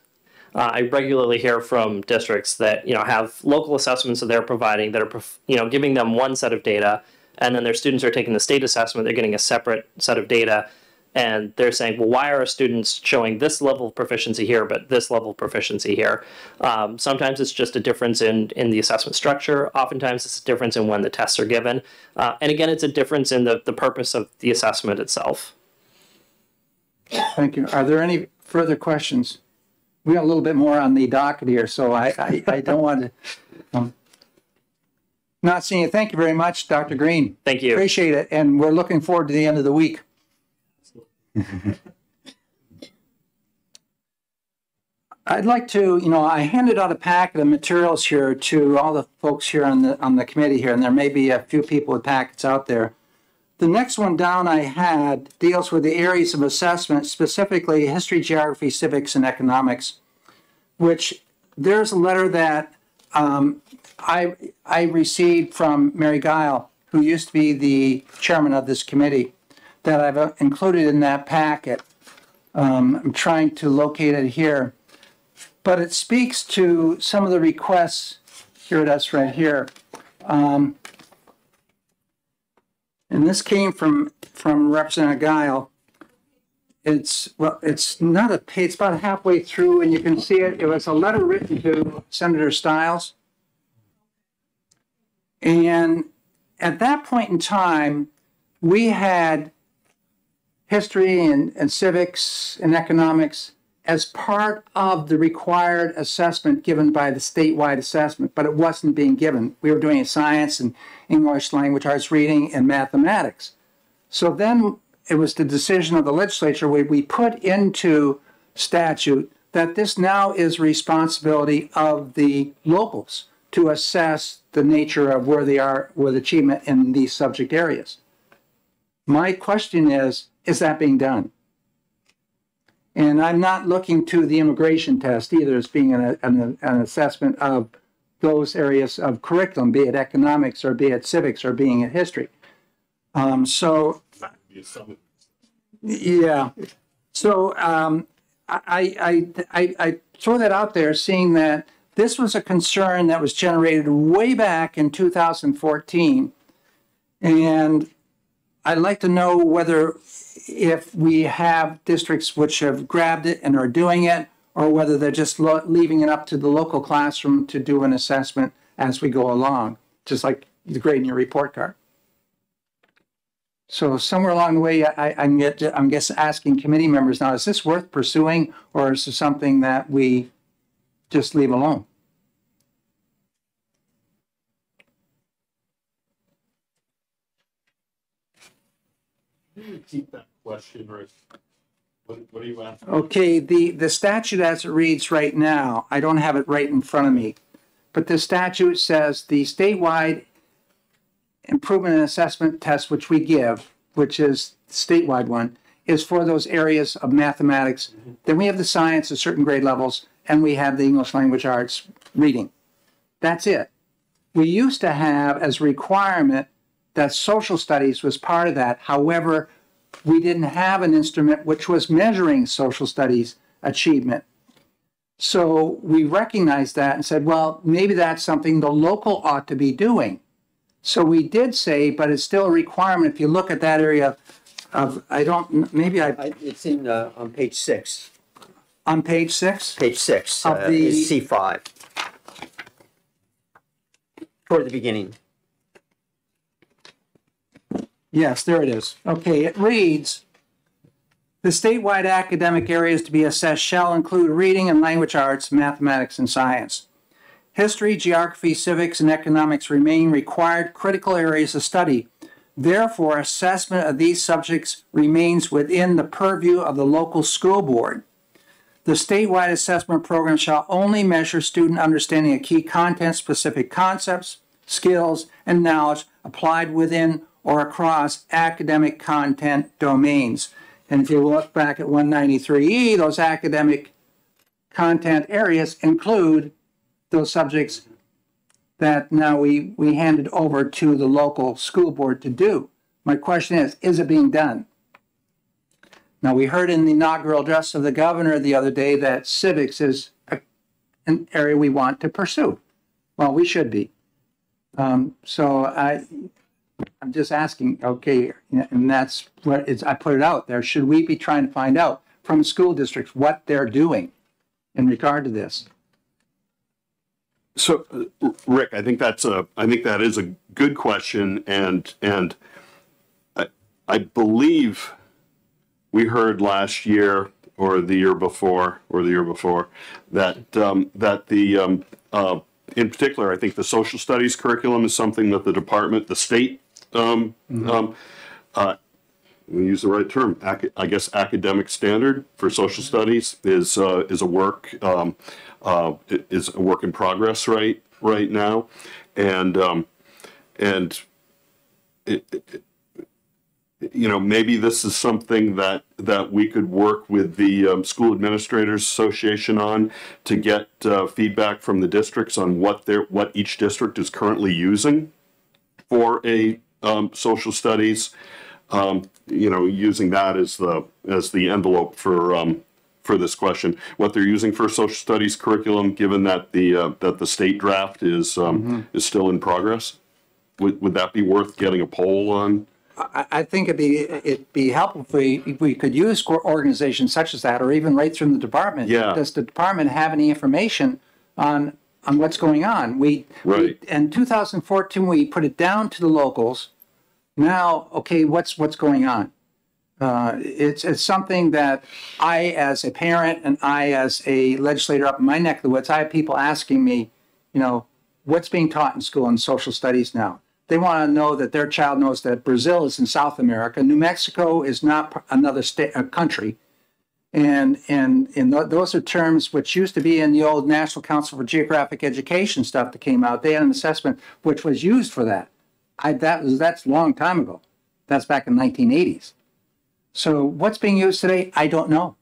Uh, I regularly hear from districts that you know have local assessments that they're providing that are you know giving them one set of data, and then their students are taking the state assessment. They're getting a separate set of data, and they're saying, well, why are our students showing this level of proficiency here, but this level of proficiency here? Um, sometimes it's just a difference in in the assessment structure. Oftentimes it's a difference in when the tests are given, uh, and again, it's a difference in the the purpose of the assessment itself. Thank you. Are there any further questions? We got a little bit more on the docket here, so I, I, I don't want to. um, Not seeing it. Thank you very much, Dr. Green. Thank you. Appreciate it, and we're looking forward to the end of the week. I'd like to, you know, I handed out a packet of materials here to all the folks here on the, on the committee here, and there may be a few people with packets out there. The next one down I had deals with the areas of assessment, specifically history, geography, civics, and economics, which there's a letter that um, I, I received from Mary Gile, who used to be the chairman of this committee, that I've uh, included in that packet. Um, I'm trying to locate it here. But it speaks to some of the requests, here it is right here, Um, and this came from, from Representative Gile. It's, well, it's not a page, it's about halfway through and you can see it. It was a letter written to Senator Stiles. And at that point in time, we had history and, and civics and economics as part of the required assessment given by the statewide assessment, but it wasn't being given. We were doing science and English language arts reading and mathematics. So then it was the decision of the legislature where we put into statute that this now is responsibility of the locals to assess the nature of where they are with achievement in these subject areas. My question is, is that being done? And I'm not looking to the immigration test either as being an, an, an assessment of those areas of curriculum, be it economics or be it civics or being it history. Um, so, yeah. So um, I, I, I, I throw that out there, seeing that this was a concern that was generated way back in 2014. And I'd like to know whether if we have districts which have grabbed it and are doing it, or whether they're just leaving it up to the local classroom to do an assessment as we go along, just like the grade in your report card. So somewhere along the way, I, I'm get, I'm guess asking committee members now, is this worth pursuing, or is this something that we just leave alone? Repeat that question, Rick. What, what are you asking? Okay, the, the statute as it reads right now, I don't have it right in front of me, but the statute says the statewide improvement and assessment test which we give, which is statewide one, is for those areas of mathematics. Mm-hmm. Then we have the science at certain grade levels, and we have the English language arts reading. That's it. We used to have as requirement that social studies was part of that. However, we didn't have an instrument which was measuring social studies achievement. So we recognized that and said, well, maybe that's something the local ought to be doing. So we did say, but it's still a requirement. If you look at that area of, I don't, maybe I, I- It's in, uh, on page six, on page six? page six, Of uh, the- C five. Toward the beginning. Yes, there it is. Okay, it reads, "The statewide academic areas to be assessed shall include reading and language arts, mathematics, and science. History, geography, civics, and economics remain required critical areas of study. Therefore, assessment of these subjects remains within the purview of the local school board. The statewide assessment program shall only measure student understanding of key content-specific concepts, skills, and knowledge applied within or across academic content domains. And if you look back at 193E, those academic content areas include those subjects that now we, we handed over to the local school board to do. My question is, is it being done? Now, we heard in the inaugural address of the governor the other day that civics is a, an area we want to pursue. Well, we should be. Um, so I, I'm just asking, okay, and that's what it's, I put it out there. Should we be trying to find out from school districts what they're doing in regard to this? So, Rick, I think that's a, I think that is a good question, and and I, I believe we heard last year or the year before or the year before that um, that the um, uh, in particular, I think the social studies curriculum is something that the department, the state, um, um, uh, we use the right term, ac- I guess academic standard for social studies is, uh, is a work, um, uh, is a work in progress right, right now. And, um, and it, it- you know, maybe this is something that, that we could work with the, um, School Administrators Association on to get, uh, feedback from the districts on what their, what each district is currently using for a, um, social studies um, you know, using that as the, as the envelope for, um, for this question. What they're using for social studies curriculum, given that the, uh, that the state draft is, um, is still in progress? would, would that be worth getting a poll on? I, I think it'd be, it'd be helpful if we, if we could use organizations such as that, or even right through the department. Yeah. Does the department have any information on, on what's going on? We, we- Right. in two thousand fourteen, we put it down to the locals. Now, okay, what's, what's going on? Uh, it's, it's something that I, as a parent, and I, as a legislator up in my neck of the woods, I have people asking me, you know, what's being taught in school in social studies now? They want to know that their child knows that Brazil is in South America, New Mexico is not another state, a country. And, and, and tho- those are terms which used to be in the old National Council for Geographic Education stuff that came out. They had an assessment which was used for that. I, that was, that's a long time ago. That's back in nineteen eighties. So what's being used today, I don't know.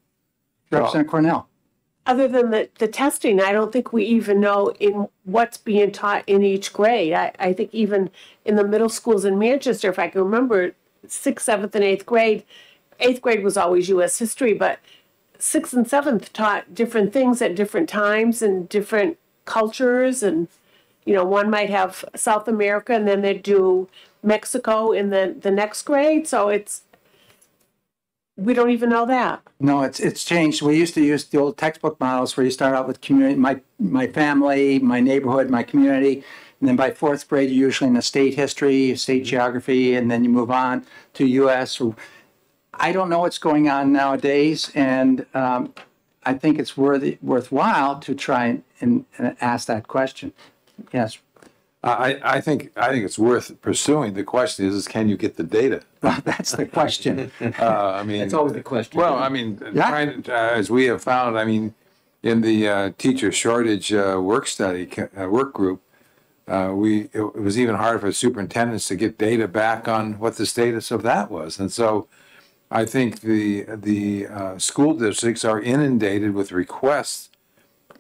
Representative Cornell. other than the, the testing, I don't think we even know in what's being taught in each grade. I, I think even in the middle schools in Manchester, if I can remember, sixth, seventh, and eighth grade, eighth grade was always U.S. history, but sixth and seventh taught different things at different times and different cultures. And, you know, one might have South America and then they'd do Mexico in the, the next grade. So it's, we don't even know that. No, it's, it's changed. We used to use the old textbook models where you start out with community, my, my family, my neighborhood, my community. And then by fourth grade, you're usually in the state history, state geography, and then you move on to US. I don't know what's going on nowadays, and um, I think it's worthy, worthwhile to try and, and, and ask that question. Yes, I, I think, I think it's worth pursuing. The question is, is can you get the data? that's the question. Uh, I mean. That's always the question. Well, I mean, Yeah. trying, to- uh, as we have found, I mean, in the uh, teacher shortage uh, work study, uh, work group, uh, we, it it was even hard for superintendents to get data back on what the status of that was. And so I think the, the uh, school districts are inundated with requests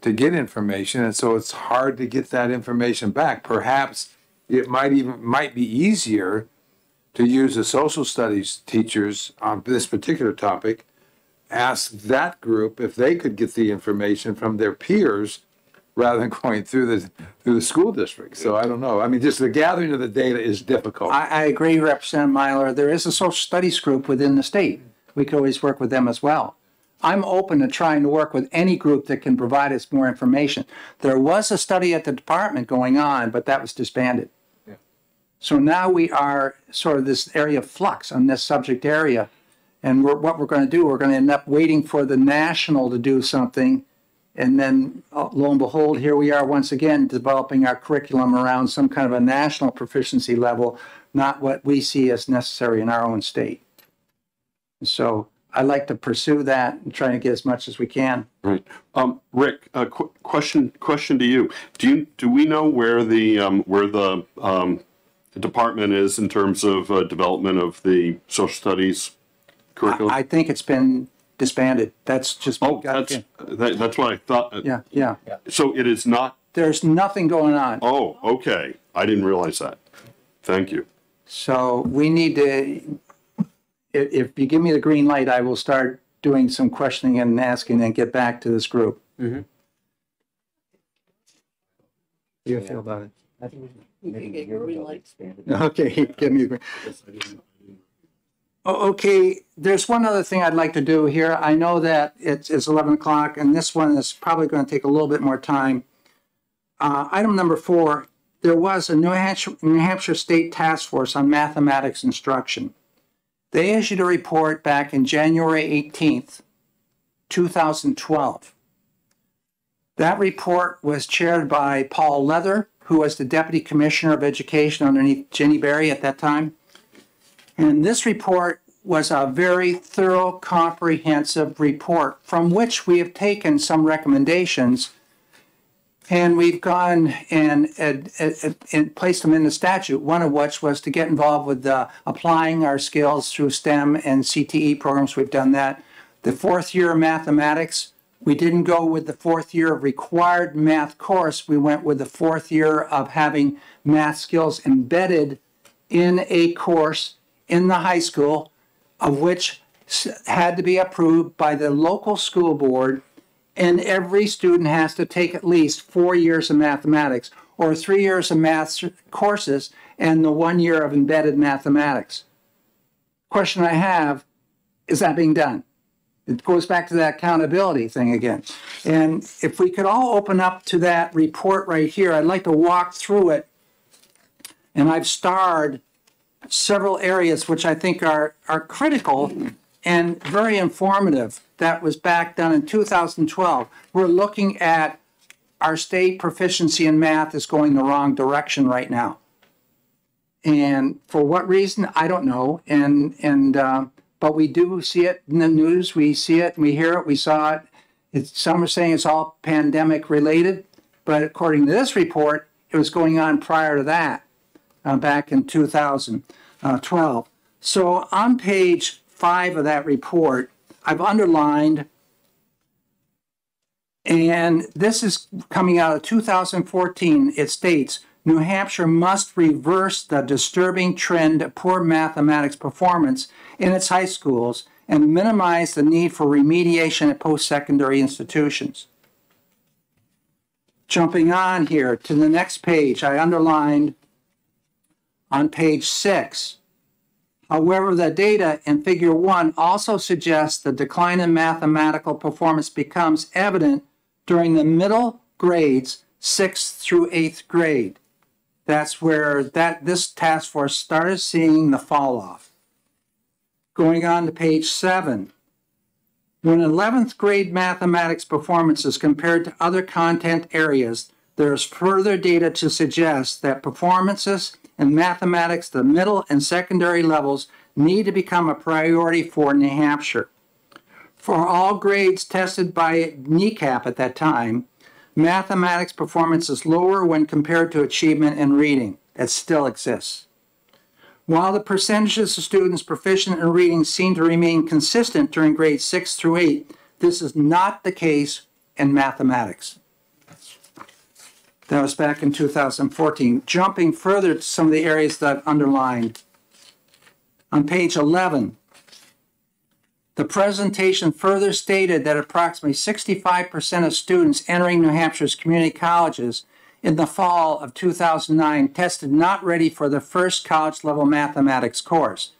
to get information, and so it's hard to get that information back. Perhaps it might even, might be easier to use the social studies teachers on this particular topic, ask that group if they could get the information from their peers rather than going through the, through the school district. So I don't know. I mean, just the gathering of the data is difficult. I, I agree, Representative Myler. There is a social studies group within the state. We could always work with them as well. I'm open to trying to work with any group that can provide us more information. There was a study at the department going on, but that was disbanded. Yeah. So now we are sort of this area of flux on this subject area. And we're, what we're going to do, we're going to end up waiting for the national to do something. And then uh, lo and behold, here we are once again developing our curriculum around some kind of a national proficiency level, not what we see as necessary in our own state. So I'd like to pursue that and try to get as much as we can. Right. Um, Rick, a qu- question, question to you. Do you, do we know where the, um, where the, um, department is in terms of, uh, development of the social studies curriculum? I think it's been disbanded. That's just. Oh, that's, that, that's what I thought. Yeah, Yeah, yeah. So it is not, There's nothing going on. oh, okay. I didn't realize that. Thank you. So we need to, if, if you give me the green light, I will start doing some questioning and asking and get back to this group. Mm-hmm. You feel about it? I think maybe green light. Okay, give me the green. O- Okay, there's one other thing I'd like to do here. I know that it's, it's 11 o'clock and this one is probably going to take a little bit more time. Uh, item number four, there was a New Hampshire, New Hampshire State Task Force on Mathematics Instruction. They issued a report back in January 18th, 2012. That report was chaired by Paul Leather, who was the Deputy Commissioner of Education underneath Jenny Barry at that time. And this report was a very thorough, comprehensive report from which we have taken some recommendations and we've gone and, and, and, placed them in the statute, one of which was to get involved with uh, applying our skills through STEM and CTE programs. We've done that. The fourth year of mathematics, we didn't go with the fourth year of required math course. We went with the fourth year of having math skills embedded in a course in the high school, of which had to be approved by the local school board and every student has to take at least four years of mathematics, or three years of math courses and the one year of embedded mathematics. Question I have, is that being done? It goes back to that accountability thing again. And if we could all open up to that report right here, I'd like to walk through it. And I've starred several areas which I think are, are critical and very informative. That was back done in 2012. We're looking at our state proficiency in math is going the wrong direction right now. And for what reason, I don't know. And, and, uh, but we do see it in the news. We see it, we hear it, we saw it. It's, some are saying it's all pandemic related, but according to this report, it was going on prior to that, uh, back in 2012. So on page five of that report, I've underlined, and this is coming out of 2014. It states New Hampshire must reverse the disturbing trend of poor mathematics performance in its high schools and minimize the need for remediation at post secondary institutions. Jumping on here to the next page, I underlined on page six. However, the data in figure one also suggests the decline in mathematical performance becomes evident during the middle grades, sixth through eighth grade. That's where that this task force started seeing the fall off. Going on to page seven. When 11th grade mathematics performance is compared to other content areas, there is further data to suggest that performances in mathematics, the middle and secondary levels, need to become a priority for New Hampshire. For all grades tested by NECAP at that time, mathematics performance is lower when compared to achievement in reading. It still exists. While the percentages of students proficient in reading seem to remain consistent during grades 6 through 8, this is not the case in mathematics. That was back in 2014. Jumping further to some of the areas that I've underlined. On page 11, the presentation further stated that approximately 65% of students entering New Hampshire's community colleges in the fall of 2009 tested not ready for the first college level mathematics course.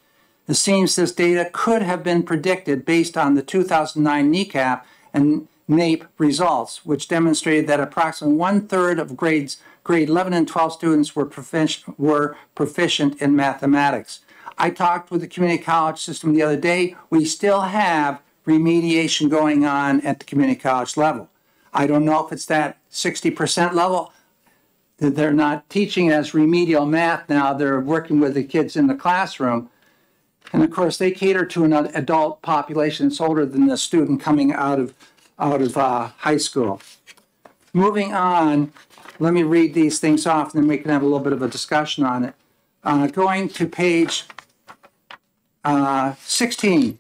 It seems this data could have been predicted based on the 2009 NECAP and NAEP results, which demonstrated that approximately one third of grades grade 11 and 12 students were proficient, were proficient in mathematics. I talked with the community college system the other day. We still have remediation going on at the community college level. I don't know if it's that 60% level. They're not teaching as remedial math now. They're working with the kids in the classroom. And of course, they cater to an adult population that's older than the student coming out of, out of uh, high school. Moving on, let me read these things off and then we can have a little bit of a discussion on it. Uh, going to page uh, 16.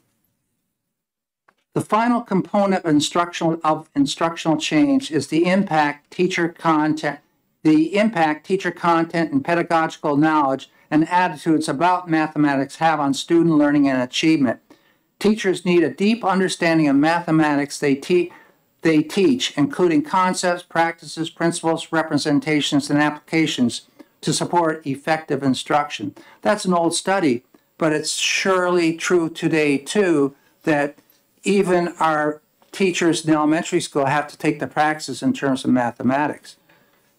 The final component of instructional, of instructional change is the impact teacher content, the impact teacher content and pedagogical knowledge and attitudes about mathematics have on student learning and achievement. Teachers need a deep understanding of mathematics they, te they teach, including concepts, practices, principles, representations, and applications to support effective instruction. That's an old study, but it's surely true today too that even our teachers in elementary school have to take the practices in terms of mathematics.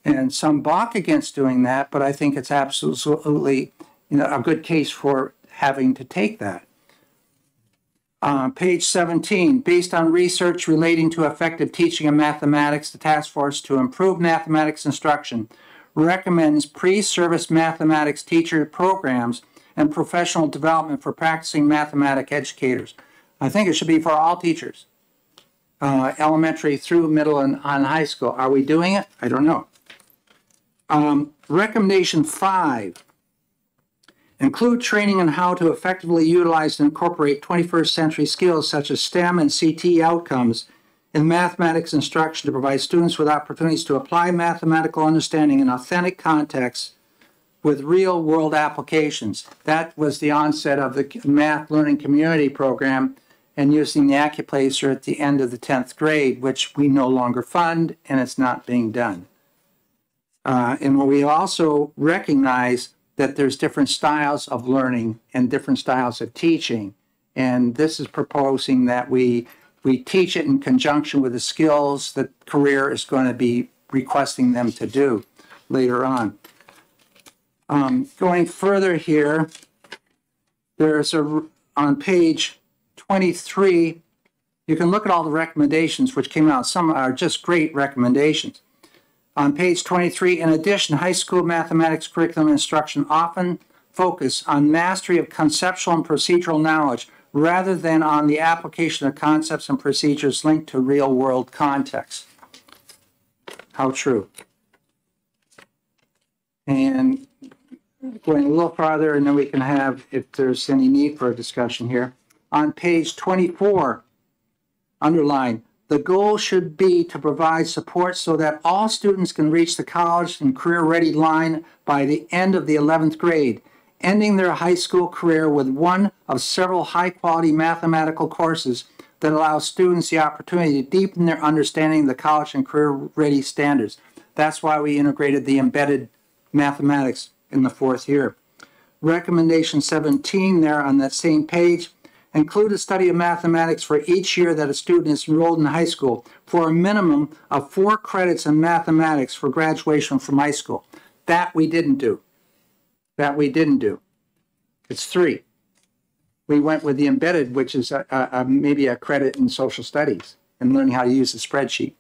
And some balk against doing that, but I think it's absolutely you know, a good case for having to take that. Uh, page 17, based on research relating to effective teaching of mathematics, the task force to improve mathematics instruction recommends pre-service mathematics teacher programs and professional development for practicing mathematic educators. I think it should be for all teachers, uh, elementary through middle and on high school. Are we doing it? I don't know. Um, recommendation five, include training on how to effectively utilize and incorporate 21st century skills such as STEM and CT outcomes in mathematics instruction to provide students with opportunities to apply mathematical understanding in authentic contexts with real world applications. That was the onset of the math learning community program and using the AccuPlacer at the end of the 10th grade, which we no longer fund and it's not being done. Uh, and what we also recognize that there's different styles of learning and different styles of teaching. And this is proposing that we, we teach it in conjunction with the skills that career is going to be requesting them to do later on. Um, going further here, there's a, on page 23, you can look at all the recommendations which came out. Some are just great recommendations. On page 23, in addition, high school mathematics curriculum instruction often focus on mastery of conceptual and procedural knowledge rather than on the application of concepts and procedures linked to real world context. How true. And going a little farther, and then we can have, if there's any need for a discussion here. On page 24, underline, the goal should be to provide support so that all students can reach the college and career-ready line by the end of the 11th grade, ending their high school career with one of several high-quality mathematical courses that allow students the opportunity to deepen their understanding of the college and career-ready standards. That's why we integrated the embedded mathematics in the fourth year. Recommendation 17 there on that same page, include a study of mathematics for each year that a student is enrolled in high school for a minimum of four credits in mathematics for graduation from high school. That we didn't do. That we didn't do. It's three. We went with the embedded, which is a, a, a- maybe a credit in social studies and learning how to use a spreadsheet.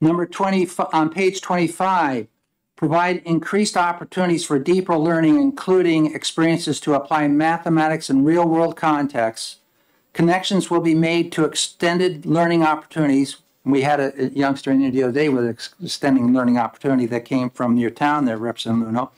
Number 20, on page 25, provide increased opportunities for deeper learning, including experiences to apply mathematics in real world contexts. Connections will be made to extended learning opportunities. We had a, a youngster in the other day with an ex- extending learning opportunity that came from your town there, Representative Luneau.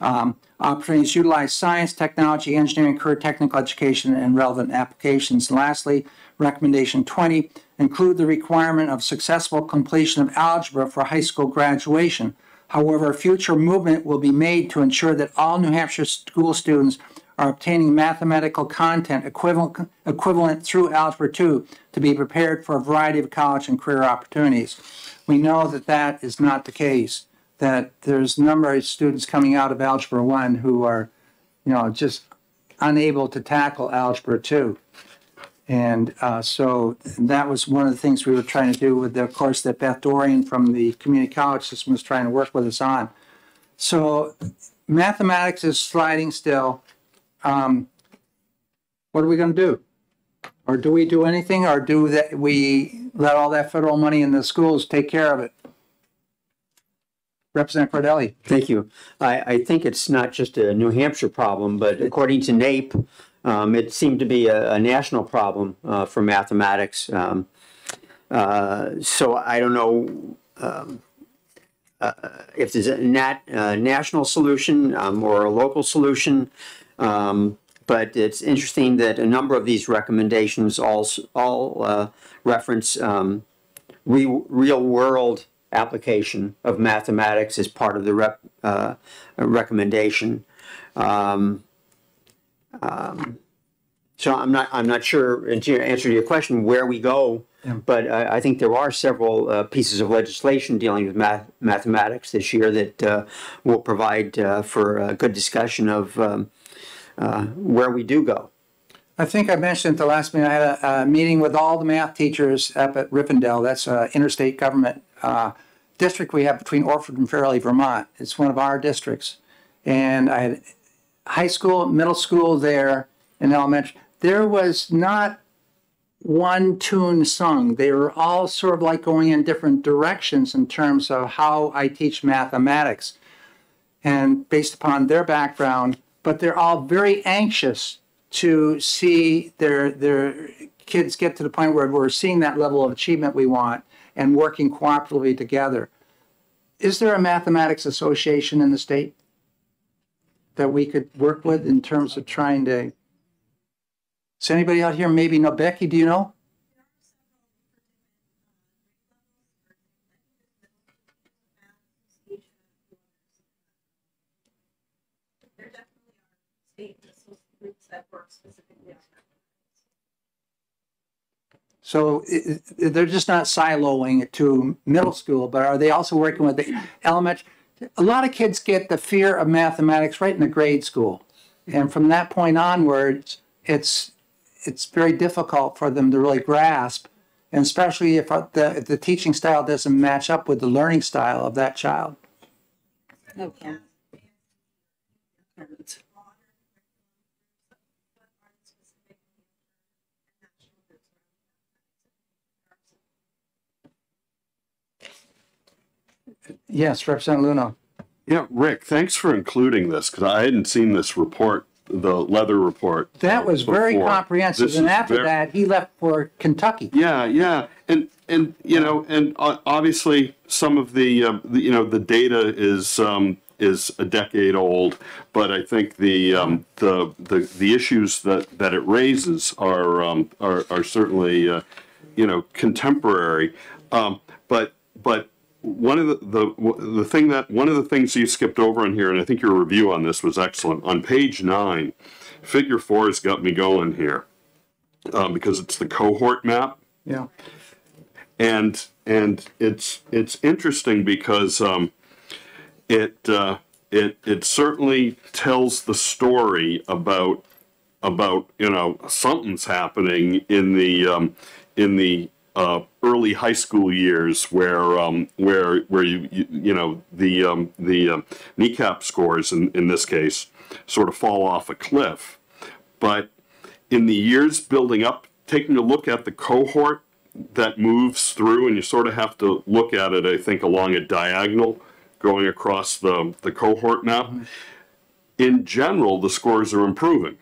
Um, opportunities utilize science, technology, engineering, career technical education, and relevant applications. Lastly, recommendation 20, include the requirement of successful completion of algebra for high school graduation. However, future movement will be made to ensure that all New Hampshire school students are obtaining mathematical content equivalent, equivalent through Algebra 2 to be prepared for a variety of college and career opportunities. We know that that is not the case, that there's a number of students coming out of Algebra 1 who are, you know, just unable to tackle Algebra 2. And uh, so that was one of the things we were trying to do with the course that Beth Dorian from the community college system was trying to work with us on. So mathematics is sliding still. Um, what are we going to do? Or do we do anything, or do that we let all that federal money in the schools take care of it? Representative Cordelli. Thank you. I, I think it's not just a New Hampshire problem, but according to NAEP, um, it seemed to be a, a national problem uh, for mathematics. Um, uh, so I don't know um, uh, if there's a nat, uh, national solution um, or a local solution. Um, but it's interesting that a number of these recommendations all all uh, reference um, re- real world application of mathematics as part of the rep, uh, recommendation. Um, um, so I'm not I'm not sure in to answer to your question where we go, but I, I think there are several uh, pieces of legislation dealing with math, mathematics this year that uh, will provide uh, for a good discussion of um, uh, where we do go. I think I mentioned at the last meeting, I had a, a meeting with all the math teachers up at Rivendell. That's an interstate government uh, district we have between Orford and Fairlee, Vermont. It's one of our districts. And I had high school, middle school there, and elementary. There was not one tune sung. They were all sort of like going in different directions in terms of how I teach mathematics and based upon their background, but they're all very anxious to see their their kids get to the point where we're seeing that level of achievement we want and working cooperatively together. Is there a mathematics association in the state that we could work with in terms of trying to? Does anybody out here maybe know Becky? Do you know? So they're just not siloing it to middle school, but are they also working with the elementary? A lot of kids get the fear of mathematics right in the grade school. And from that point onwards, it's, it's very difficult for them to really grasp. And especially if uh, the, if the teaching style doesn't match up with the learning style of that child. Okay. Yes, Representative Luneau. Yeah, Rick, thanks for including this because I hadn't seen this report, the leather report. That was very comprehensive. This And after ver- that, he left for Kentucky. Yeah, yeah, and and you know, and uh, obviously some of the, um, the you know the data is um, is a decade old, but I think the um, the the the issues that that it raises are um, are are certainly uh, you know contemporary, um, but but. One of the, the the thing that one of the things you skipped over on here, and I think your review on this was excellent. On page nine, Figure four has got me going here um, because it's the cohort map Yeah. and and it's it's interesting because um, it uh, it it certainly tells the story about about you know something's happening in the um, in the uh, early high school years where um, where where you, you you know the um, the um, NECAP scores in, in this case sort of fall off a cliff but in the years building up, taking a look at the cohort that moves through, and you sort of have to look at it, I think, along a diagonal going across the, the cohort map. In general, the scores are improving.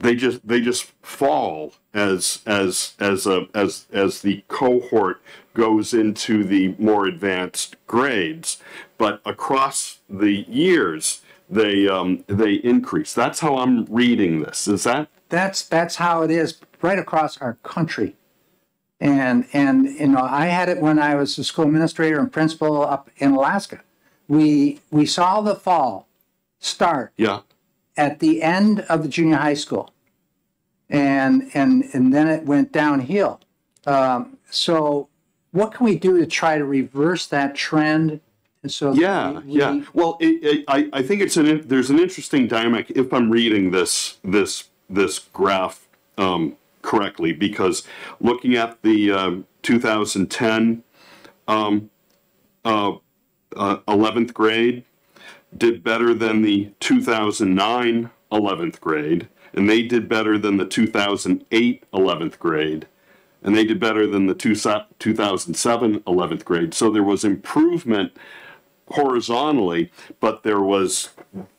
They just they just fall as as as a as as the cohort goes into the more advanced grades, but across the years they um, they increase. That's how I'm reading this. Is that That's, that's how it is right across our country. And, and, you know, I had it when I was a school administrator and principal up in Alaska. We, we saw the fall start yeah? At the end of the junior high school. And, and, and then it went downhill. Um, so what can we do to try to reverse that trend? And so Yeah, we- yeah. Well, it, it, I, I think it's an there's an interesting dynamic if I'm reading this this this graph um, correctly because looking at the um, 2010 um, uh, uh, 11th grade did better than the 2009 11th grade, and they did better than the 2008 11th grade and they did better than the two, 2007 11th grade. So there was improvement horizontally, but there was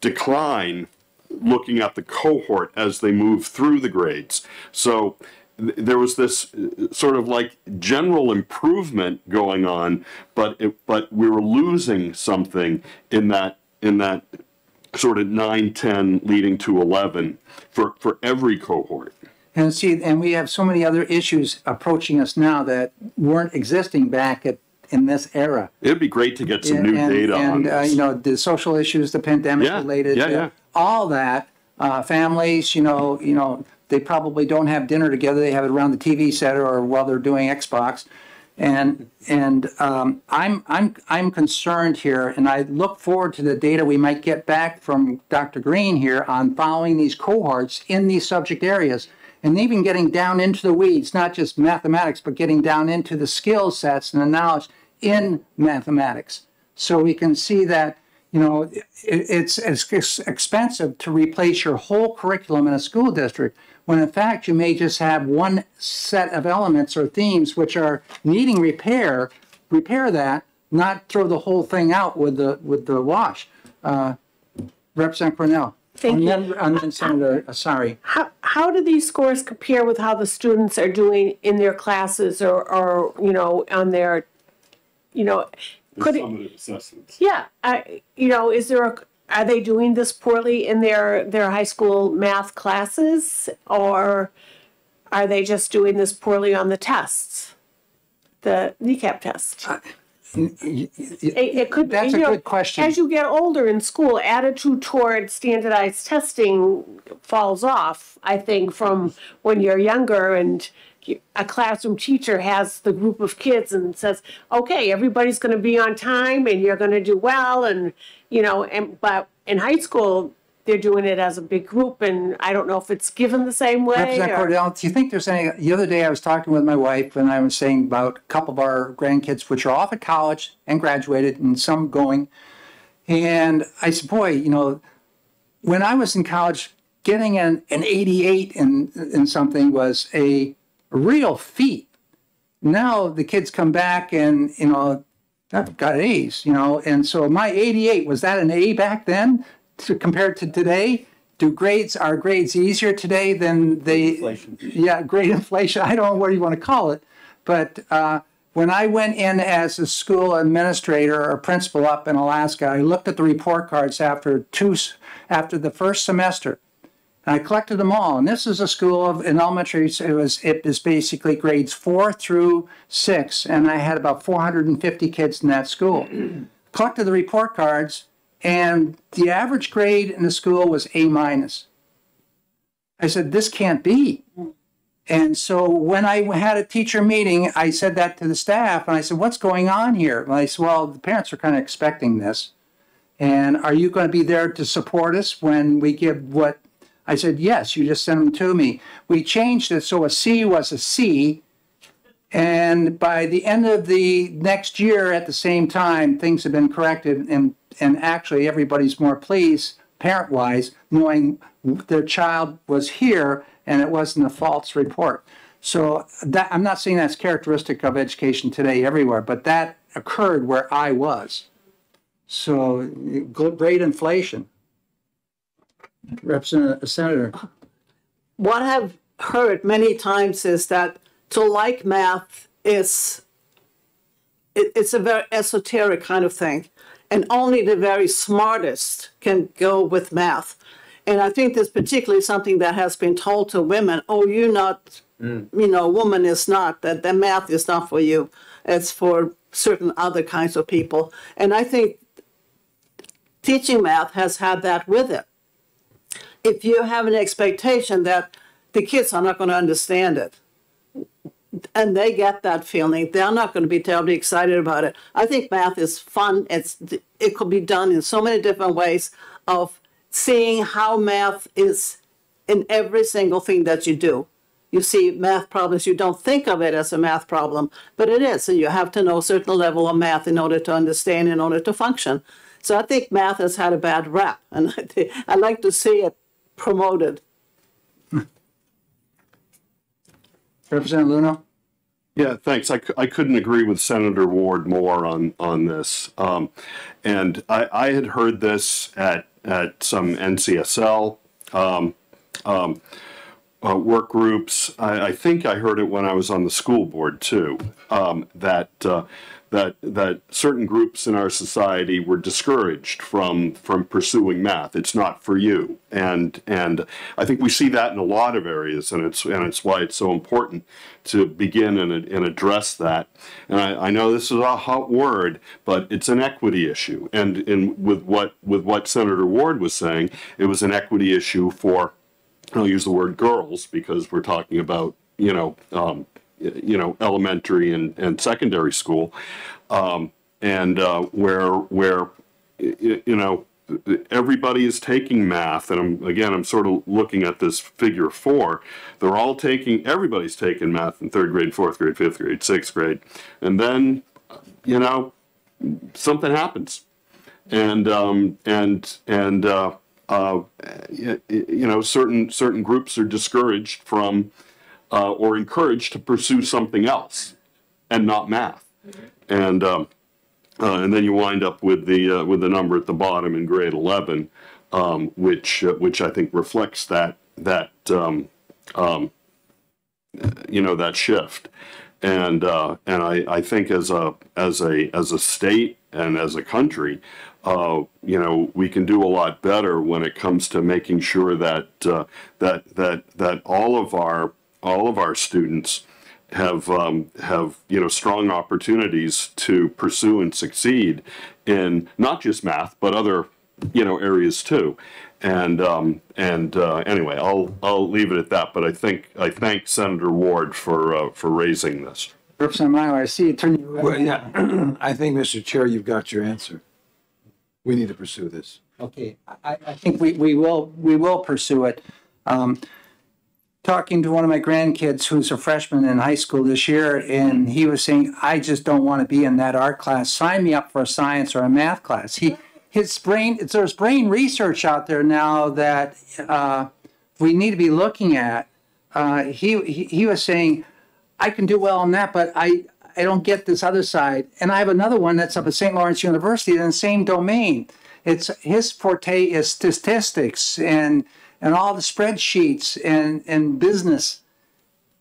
decline looking at the cohort as they move through the grades. So th- there was this uh, sort of like general improvement going on, but it, but we were losing something in that in that sort of 9, 10 leading to 11 for, for every cohort. And see, and we have so many other issues approaching us now that weren't existing back at, in this era. It'd be great to get some new and, data on and, uh, this. you know, the social issues, the pandemic Yeah, related, yeah, yeah. all that, uh, families, you know, you know, they probably don't have dinner together. They have it around the TV set or while they're doing Xbox. And, and, um, I'm, I'm, I'm concerned here and I look forward to the data we might get back from Dr. Green here on following these cohorts in these subject areas. And even getting down into the weeds, not just mathematics, but getting down into the skill sets and the knowledge in mathematics. So we can see that, you know, it, it's, it's expensive to replace your whole curriculum in a school district when in fact you may just have one set of elements or themes which are needing repair, repair that, not throw the whole thing out with the, with the wash. Uh, Representative Cornell. Thank And you. then- And then Senator, uh, sorry. How, how do these scores compare with how the students are doing in their classes or, or, you know, on their, you know, could it, assessments. yeah, I, you know, is there a, are they doing this poorly in their, their high school math classes? Or are they just doing this poorly on the tests? The NECAP test? Uh, it, it could. That's a know, good question. As you get older in school, attitude toward standardized testing falls off, I think, from when you're younger and a classroom teacher has the group of kids and says, okay, everybody's gonna be on time and you're gonna do well and, you know, and, but in high school, they're doing it as a big group and I don't know if it's given the same way Representative or. Cordell, do you think there's any, the other day I was talking with my wife and I was saying about a couple of our grandkids, which are off at college and graduated and some going. And I said, boy, you know, when I was in college, getting an, an 88 in, in something was a real feat. Now the kids come back and, you know, I've got A's, you know, and so my 88, was that an A back then to, compared to today? Do grades, are grades easier today than they? Inflation. Yeah, grade inflation, I don't know what you want to call it. But uh, when I went in as a school administrator or principal up in Alaska, I looked at the report cards after two, after the first semester. And I collected them all, and this is a school of in elementary. It was it is basically grades four through six, and I had about 450 kids in that school. collected the report cards, and the average grade in the school was A minus. I said, "This can't be." Mm. And so when I had a teacher meeting, I said that to the staff, and I said, "What's going on here?" And I said, "Well, the parents are kind of expecting this." And are you going to be there to support us when we give what? I said, yes, you just sent them to me. We changed it so a C was a C. And by the end of the next year, at the same time, things have been corrected and, and actually everybody's more pleased, parent-wise, knowing their child was here and it wasn't a false report. So that, I'm not saying that's characteristic of education today everywhere, but that occurred where I was. So great inflation. Representative, Senator, what I've heard many times is that to like math is it, it's a very esoteric kind of thing, and only the very smartest can go with math. And I think this particularly something that has been told to women. Oh, you're not, mm. you know, a woman is not that the math is not for you. It's for certain other kinds of people. And I think teaching math has had that with it if you have an expectation that the kids are not going to understand it and they get that feeling they're not going to be terribly excited about it. I think math is fun it's it could be done in so many different ways of seeing how math is in every single thing that you do. You see math problems you don't think of it as a math problem but it is and you have to know a certain level of math in order to understand in order to function. So i think math has had a bad rap and i, like to see it promoted Representative Luneau? Yeah, thanks. I, I couldn't agree with Senator Ward more on, on this. Um, and I, I had heard this at, at some NCSL, um, um, uh, work groups. I, I think I heard it when I was on the school board too. Um, that, uh, that, that certain groups in our society were discouraged from, from pursuing math. It's not for you. And, and I think we see that in a lot of areas and it's, and it's why it's so important to begin and, and address that. And I, I know this is a hot word, but it's an equity issue. And in with what with what Senator Ward was saying, it was an equity issue for I'll use the word girls because we're talking about you know um, you know elementary and, and secondary school, um, and uh, where where you know everybody is taking math and I'm again I'm sort of looking at this figure four. They're all taking everybody's taking math in third grade fourth grade fifth grade sixth grade and then you know something happens. And um, and and uh, uh, you know certain certain groups are discouraged from uh, or encouraged to pursue something else and not math. And um, uh, and then you wind up with the uh, with the number at the bottom in grade 11 um, which uh, which I think reflects that that um, um, you know that shift. And uh, and I, I think as a as a as a state and as a country uh, you know we can do a lot better when it comes to making sure that uh, that that that all of our all of our students have um, have you know strong opportunities to pursue and succeed in not just math but other you know areas too. And um, and uh, anyway, I'll I'll leave it at that. But I think I thank Senator Ward for uh, for raising this. Representative Myler, I see Attorney. Well, yeah, I think, Mr. Chair, you've got your answer. We need to pursue this. Okay, I, I think we, we will, we will pursue it. Um, talking to one of my grandkids who's a freshman in high school this year, and he was saying, I just don't want to be in that art class. Sign me up for a science or a math class. He, his brain, there's brain research out there now that, uh, we need to be looking at. Uh, he, he, he was saying, I can do well on that, but I, I don't get this other side. And I have another one that's up at St. Lawrence University in the same domain. It's his forte is statistics and and all the spreadsheets and and business.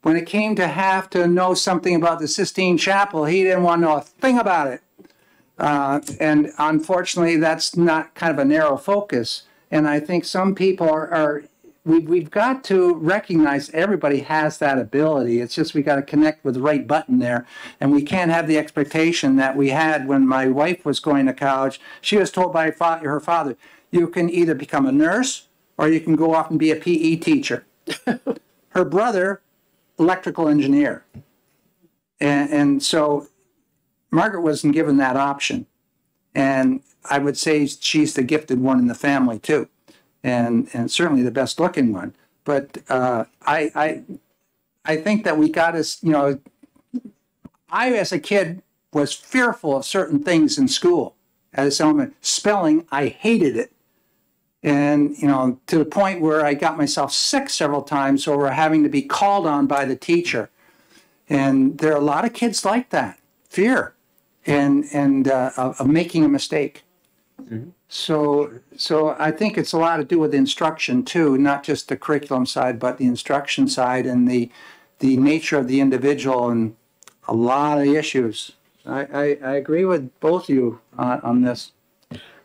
When it came to have to know something about the Sistine Chapel, he didn't want to know a thing about it. Uh, and unfortunately, that's not kind of a narrow focus. And I think some people are, are we, we've got to recognize everybody has that ability. It's just we got to connect with the right button there. And we can't have the expectation that we had when my wife was going to college. She was told by her father, you can either become a nurse or you can go off and be a PE teacher. her brother, electrical engineer. And, and so Margaret wasn't given that option. And I would say she's the gifted one in the family too and and certainly the best looking one. But uh, I I I think that we got to you know I as a kid was fearful of certain things in school. As someone spelling, I hated it, and you know to the point where I got myself sick several times over having to be called on by the teacher. And there are a lot of kids like that, fear, and and uh, of, of making a mistake. So, so I think it's a lot to do with instruction too, not just the curriculum side, but the instruction side and the, the nature of the individual and a lot of issues. I, I, I agree with both of you on, on this.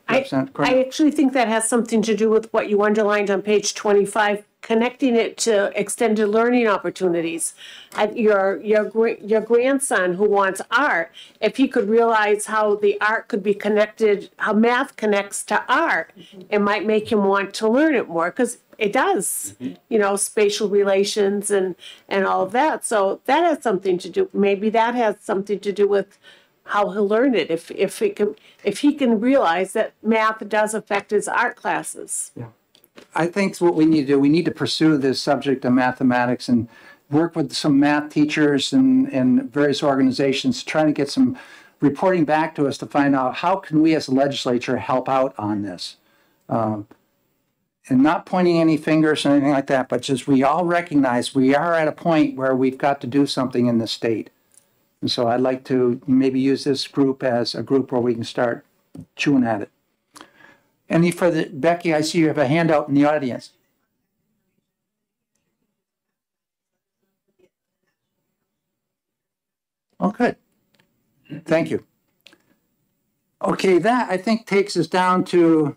I, Representative Craig. I actually think that has something to do with what you underlined on page twenty-five, connecting it to extended learning opportunities. Uh, your, your, your grandson who wants art, if he could realize how the art could be connected, how math connects to art, it might make him want to learn it more, because it does. You know, spatial relations and, and all of that, so that has something to do, maybe that has something to do with how he'll learn it, if, if he can, if he can realize that math does affect his art classes. Yeah. I think what we need to do, we need to pursue this subject of mathematics and work with some math teachers and, and various organizations, trying to get some reporting back to us to find out how can we as a legislature help out on this. Um, and not pointing any fingers or anything like that, but just we all recognize we are at a point where we've got to do something in the state. And so I'd like to maybe use this group as a group where we can start chewing at it. Any further, Becky, I see you have a handout in the audience. Oh, good. Thank you. Okay, that I think takes us down to,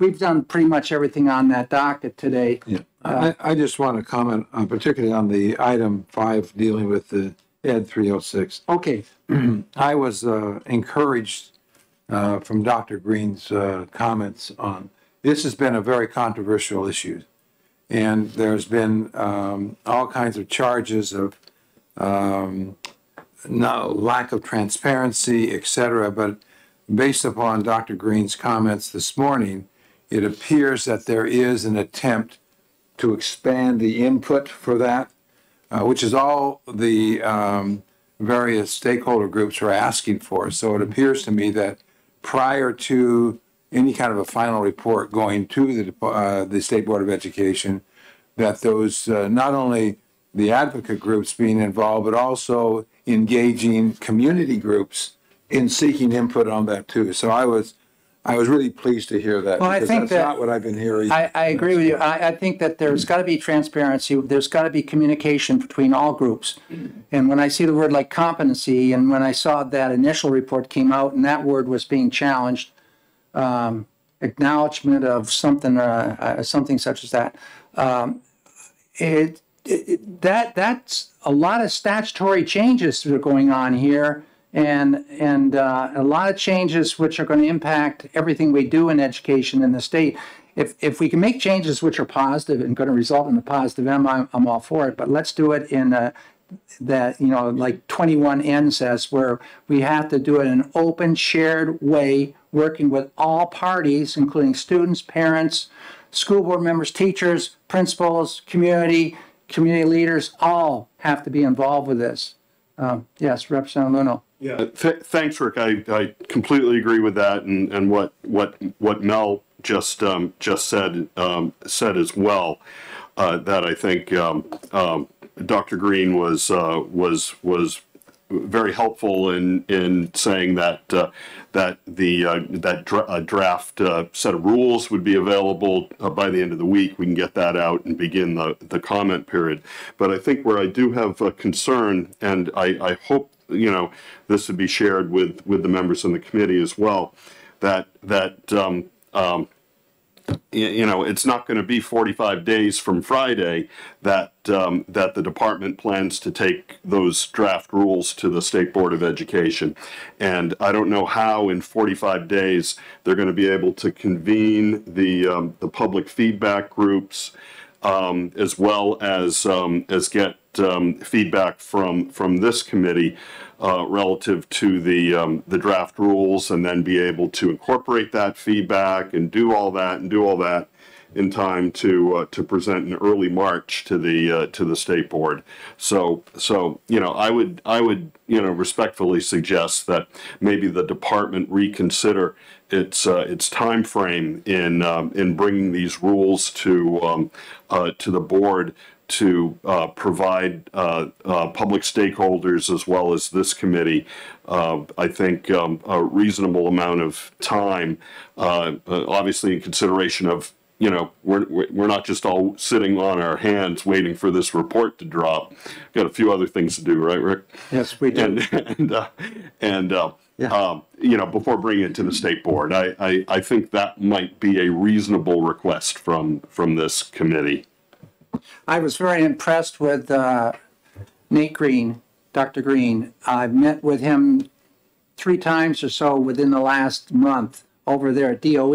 we've done pretty much everything on that docket today. Yeah, I, I just want to comment uh, particularly on the item five dealing with the Ed three oh six. Okay, I was uh, encouraged uh, from Dr. Green's uh, comments on, this has been a very controversial issue. And there's been um, all kinds of charges of um, no, lack of transparency, et cetera. But based upon Dr. Green's comments this morning, it appears that there is an attempt to expand the input for that, uh, which is all the um, various stakeholder groups are asking for. So it appears to me that prior to any kind of a final report going to the, uh, the State Board of Education, that those, uh, not only the advocate groups being involved, but also engaging community groups in seeking input on that too. So I was, I was really pleased to hear that. Well, I because think that's that- not what I've been hearing. I, I agree with you. I, I think that there's got to be transparency. There's got to be communication between all groups. And when I see the word like competency, and when I saw that initial report came out and that word was being challenged, um, acknowledgement of something, uh, uh, something such as that, um, it, it- it- that, that's a lot of statutory changes that are going on here. And, and, uh, a lot of changes which are gonna impact everything we do in education in the state. If, if we can make changes which are positive and gonna result in a positive, I'm, I'm I'm all for it, but let's do it in a, that, you know, like twenty-one N says, where we have to do it in an open, shared way, working with all parties, including students, parents, school board members, teachers, principals, community, community leaders, all have to be involved with this. Um, yes, Representative Luneau. Yeah, th- thanks, Rick. I, I completely agree with that, and, and what what what Mel just um, just said um, said as well. Uh, that I think um, um, Dr. Green was uh, was was very helpful in in saying that uh, that the uh, that dra- uh, draft uh, set of rules would be available uh, by the end of the week. We can get that out and begin the the comment period. But I think where I do have a concern, and I, I hope you know this would be shared with with the members in the committee as well, that that um, um, you know, it's not going to be 45 days from Friday that, um, that the department plans to take those draft rules to the State Board of Education. And I don't know how in 45 days they're going to be able to convene the, um, the public feedback groups, um, as well as, um, as get, um, feedback from, from this committee, uh, relative to the, um, the draft rules and then be able to incorporate that feedback and do all that and do all that in time to, uh, to present in early March to the, uh, to the state board. So, so, you know, I would, I would, you know, respectfully suggest that maybe the department reconsider its, uh, its timeframe in, um, in bringing these rules to, um, uh, to the board to uh, provide uh, uh, public stakeholders as well as this committee, uh, I think, um, a reasonable amount of time, uh, uh, obviously in consideration of, you know, we're, we're we're not just all sitting on our hands waiting for this report to drop. We've Got a few other things to do, right, Rick? Yes, we do. And, and, uh, and, uh, Yeah. um, you know, before bringing it to the state board, I, I, I think that might be a reasonable request from, from this committee. I was very impressed with uh, Nate Green, Dr. Green. I've met with him three times or so within the last month over there at DOE.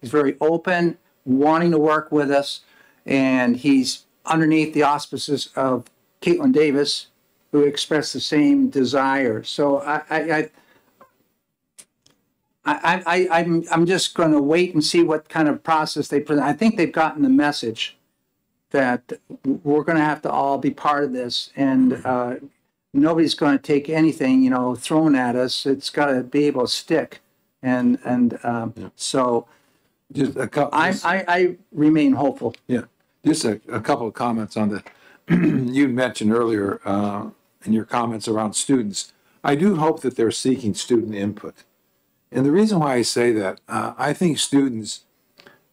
He's very open, wanting to work with us, and he's underneath the auspices of Caitlin Davis, who expressed the same desire. So I, I, I I, I'm, I'm just going to wait and see what kind of process they present. I think they've gotten the message that we're going to have to all be part of this and uh, nobody's going to take anything you know thrown at us it's got to be able to stick and and um, so Just a couple. I, I i remain hopeful Yeah, just a, a couple of comments on the, you mentioned earlier, uh, in your comments around students. I do hope that they're seeking student input. And the reason why I say that, uh, I think students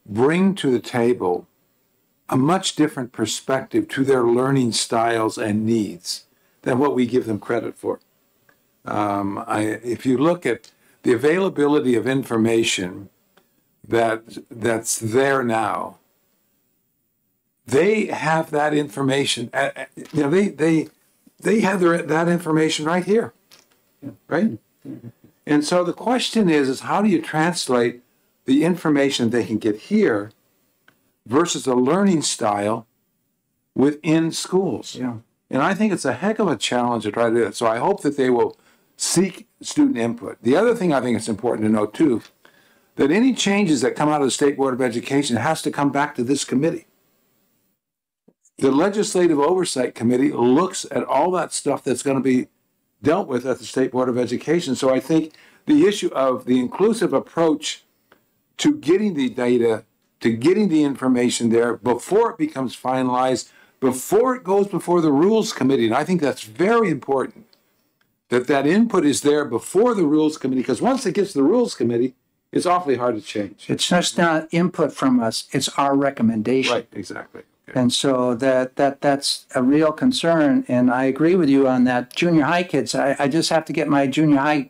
bring to the table a much different perspective to their learning styles and needs than what we give them credit for. Um, I, if you look at the availability of information that, that's there now, they have that information. uh, You know, they they they have their, that information right here, right? And so the question is, is how do you translate the information they can get here versus a learning style within schools? yeah And I think it's a heck of a challenge to try to do that. So I hope that they will seek student input. The other thing I think it's important to note too, that any changes that come out of the State Board of Education has to come back to this committee. The Legislative Oversight Committee looks at all that stuff that's going to be dealt with at the State Board of Education. So I think the issue of the inclusive approach to getting the data, to getting the information there before it becomes finalized, before it goes before the Rules Committee, and I think that's very important, that that input is there before the Rules Committee, because once it gets to the Rules Committee, it's awfully hard to change. it's just not input from us it's our recommendation Right, exactly. Okay. And so that, that, that's a real concern, and I agree with you on that. Junior high kids, I, I just have to get my junior high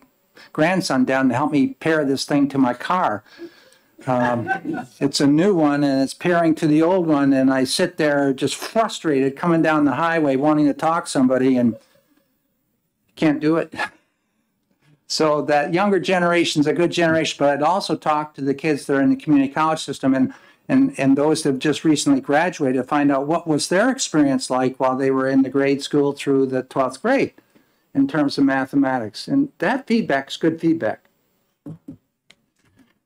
grandson down to help me pair this thing to my car. Um, It's a new one and it's pairing to the old one and I sit there just frustrated coming down the highway wanting to talk to somebody and can't do it. So that younger generation's a good generation, but I'd also talk to the kids that are in the community college system and, and, and those that have just recently graduated to find out what was their experience like while they were in the grade school through the 12th grade in terms of mathematics. And that feedback is good feedback.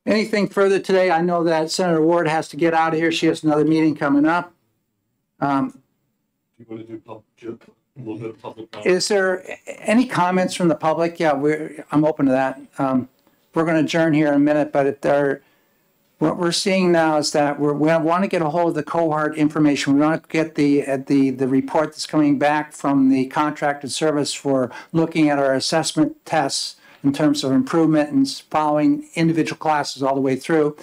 Anything further today? I know that Senator Ward has to get out of here. She has another meeting coming up. Um, You want to do pub, a little bit of public Is there any comments from the public? Yeah, we're, I'm open to that. Um, we're going to adjourn here in a minute, but if there, what we're seeing now is that we're, we want to get a hold of the cohort information. We want to get the, uh, the, the report that's coming back from the contracted service for looking at our assessment tests in terms of improvement and following individual classes all the way through.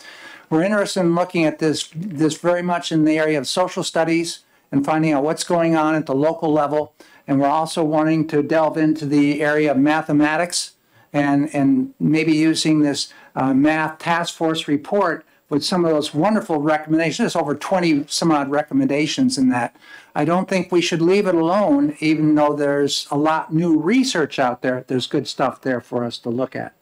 We're interested in looking at this, this very much in the area of social studies and finding out what's going on at the local level. And we're also wanting to delve into the area of mathematics and, and maybe using this uh, math task force report with some of those wonderful recommendations. There's over 20 some odd recommendations in that. I don't think we should leave it alone, even though there's a lot new research out there. There's good stuff there for us to look at.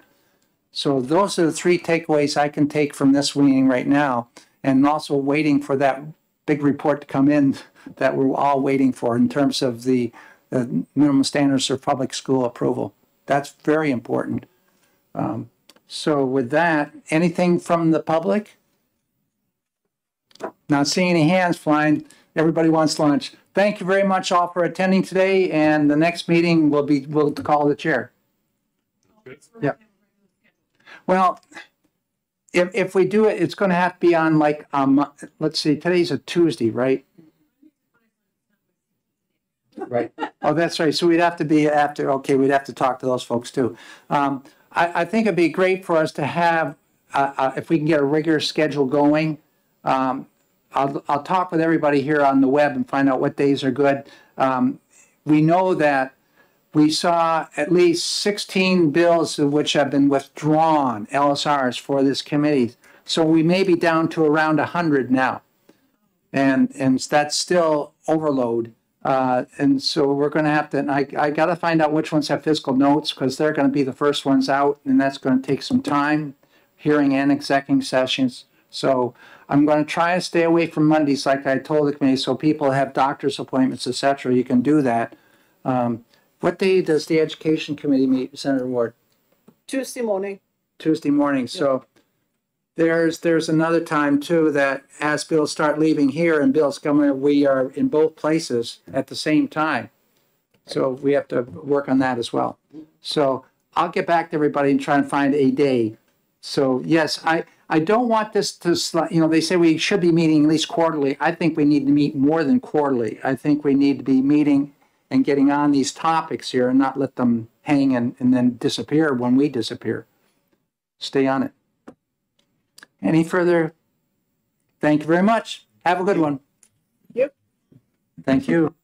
So those are the three takeaways I can take from this meeting right now, and also waiting for that big report to come in that we're all waiting for in terms of the, the minimum standards for public school approval. That's very important. Um, so with that, anything from the public? Not seeing any hands flying. Everybody wants lunch. Thank you very much all for attending today, and the next meeting will be, we'll call the chair. Yep. Well, if, if we do it, it's gonna have to be on like, um, let's see, today's a Tuesday, right? Right. Oh, that's right. So we'd have to be after, okay, we'd have to talk to those folks too. Um, I, I think it'd be great for us to have, uh, uh, if we can get a regular schedule going. Um, I'll, I'll talk with everybody here on the web and find out what days are good. Um, we know that we saw at least 16 bills of which have been withdrawn, LSRs for this committee. So we may be down to around 100 now. And, and that's still overload. Uh, and so we're going to have to, I, I got to find out which ones have fiscal notes because they're going to be the first ones out, and that's going to take some time, hearing and executive sessions. So I'm going to try and stay away from Mondays, like I told the committee, so people have doctor's appointments, etc. You can do that. Um, what day does the education committee meet, Senator Ward? Tuesday morning. Tuesday morning. So there's there's another time too that as bills start leaving here and bills coming, we are in both places at the same time. So we have to work on that as well. So I'll get back to everybody and try and find a day. So yes, I I don't want this to you know they say we should be meeting at least quarterly. I think we need to meet more than quarterly. I think we need to be meeting and getting on these topics here and not let them hang and, and then disappear when we disappear. Stay on it. Any further? Thank you very much. Have a good one. Yep. Thank you.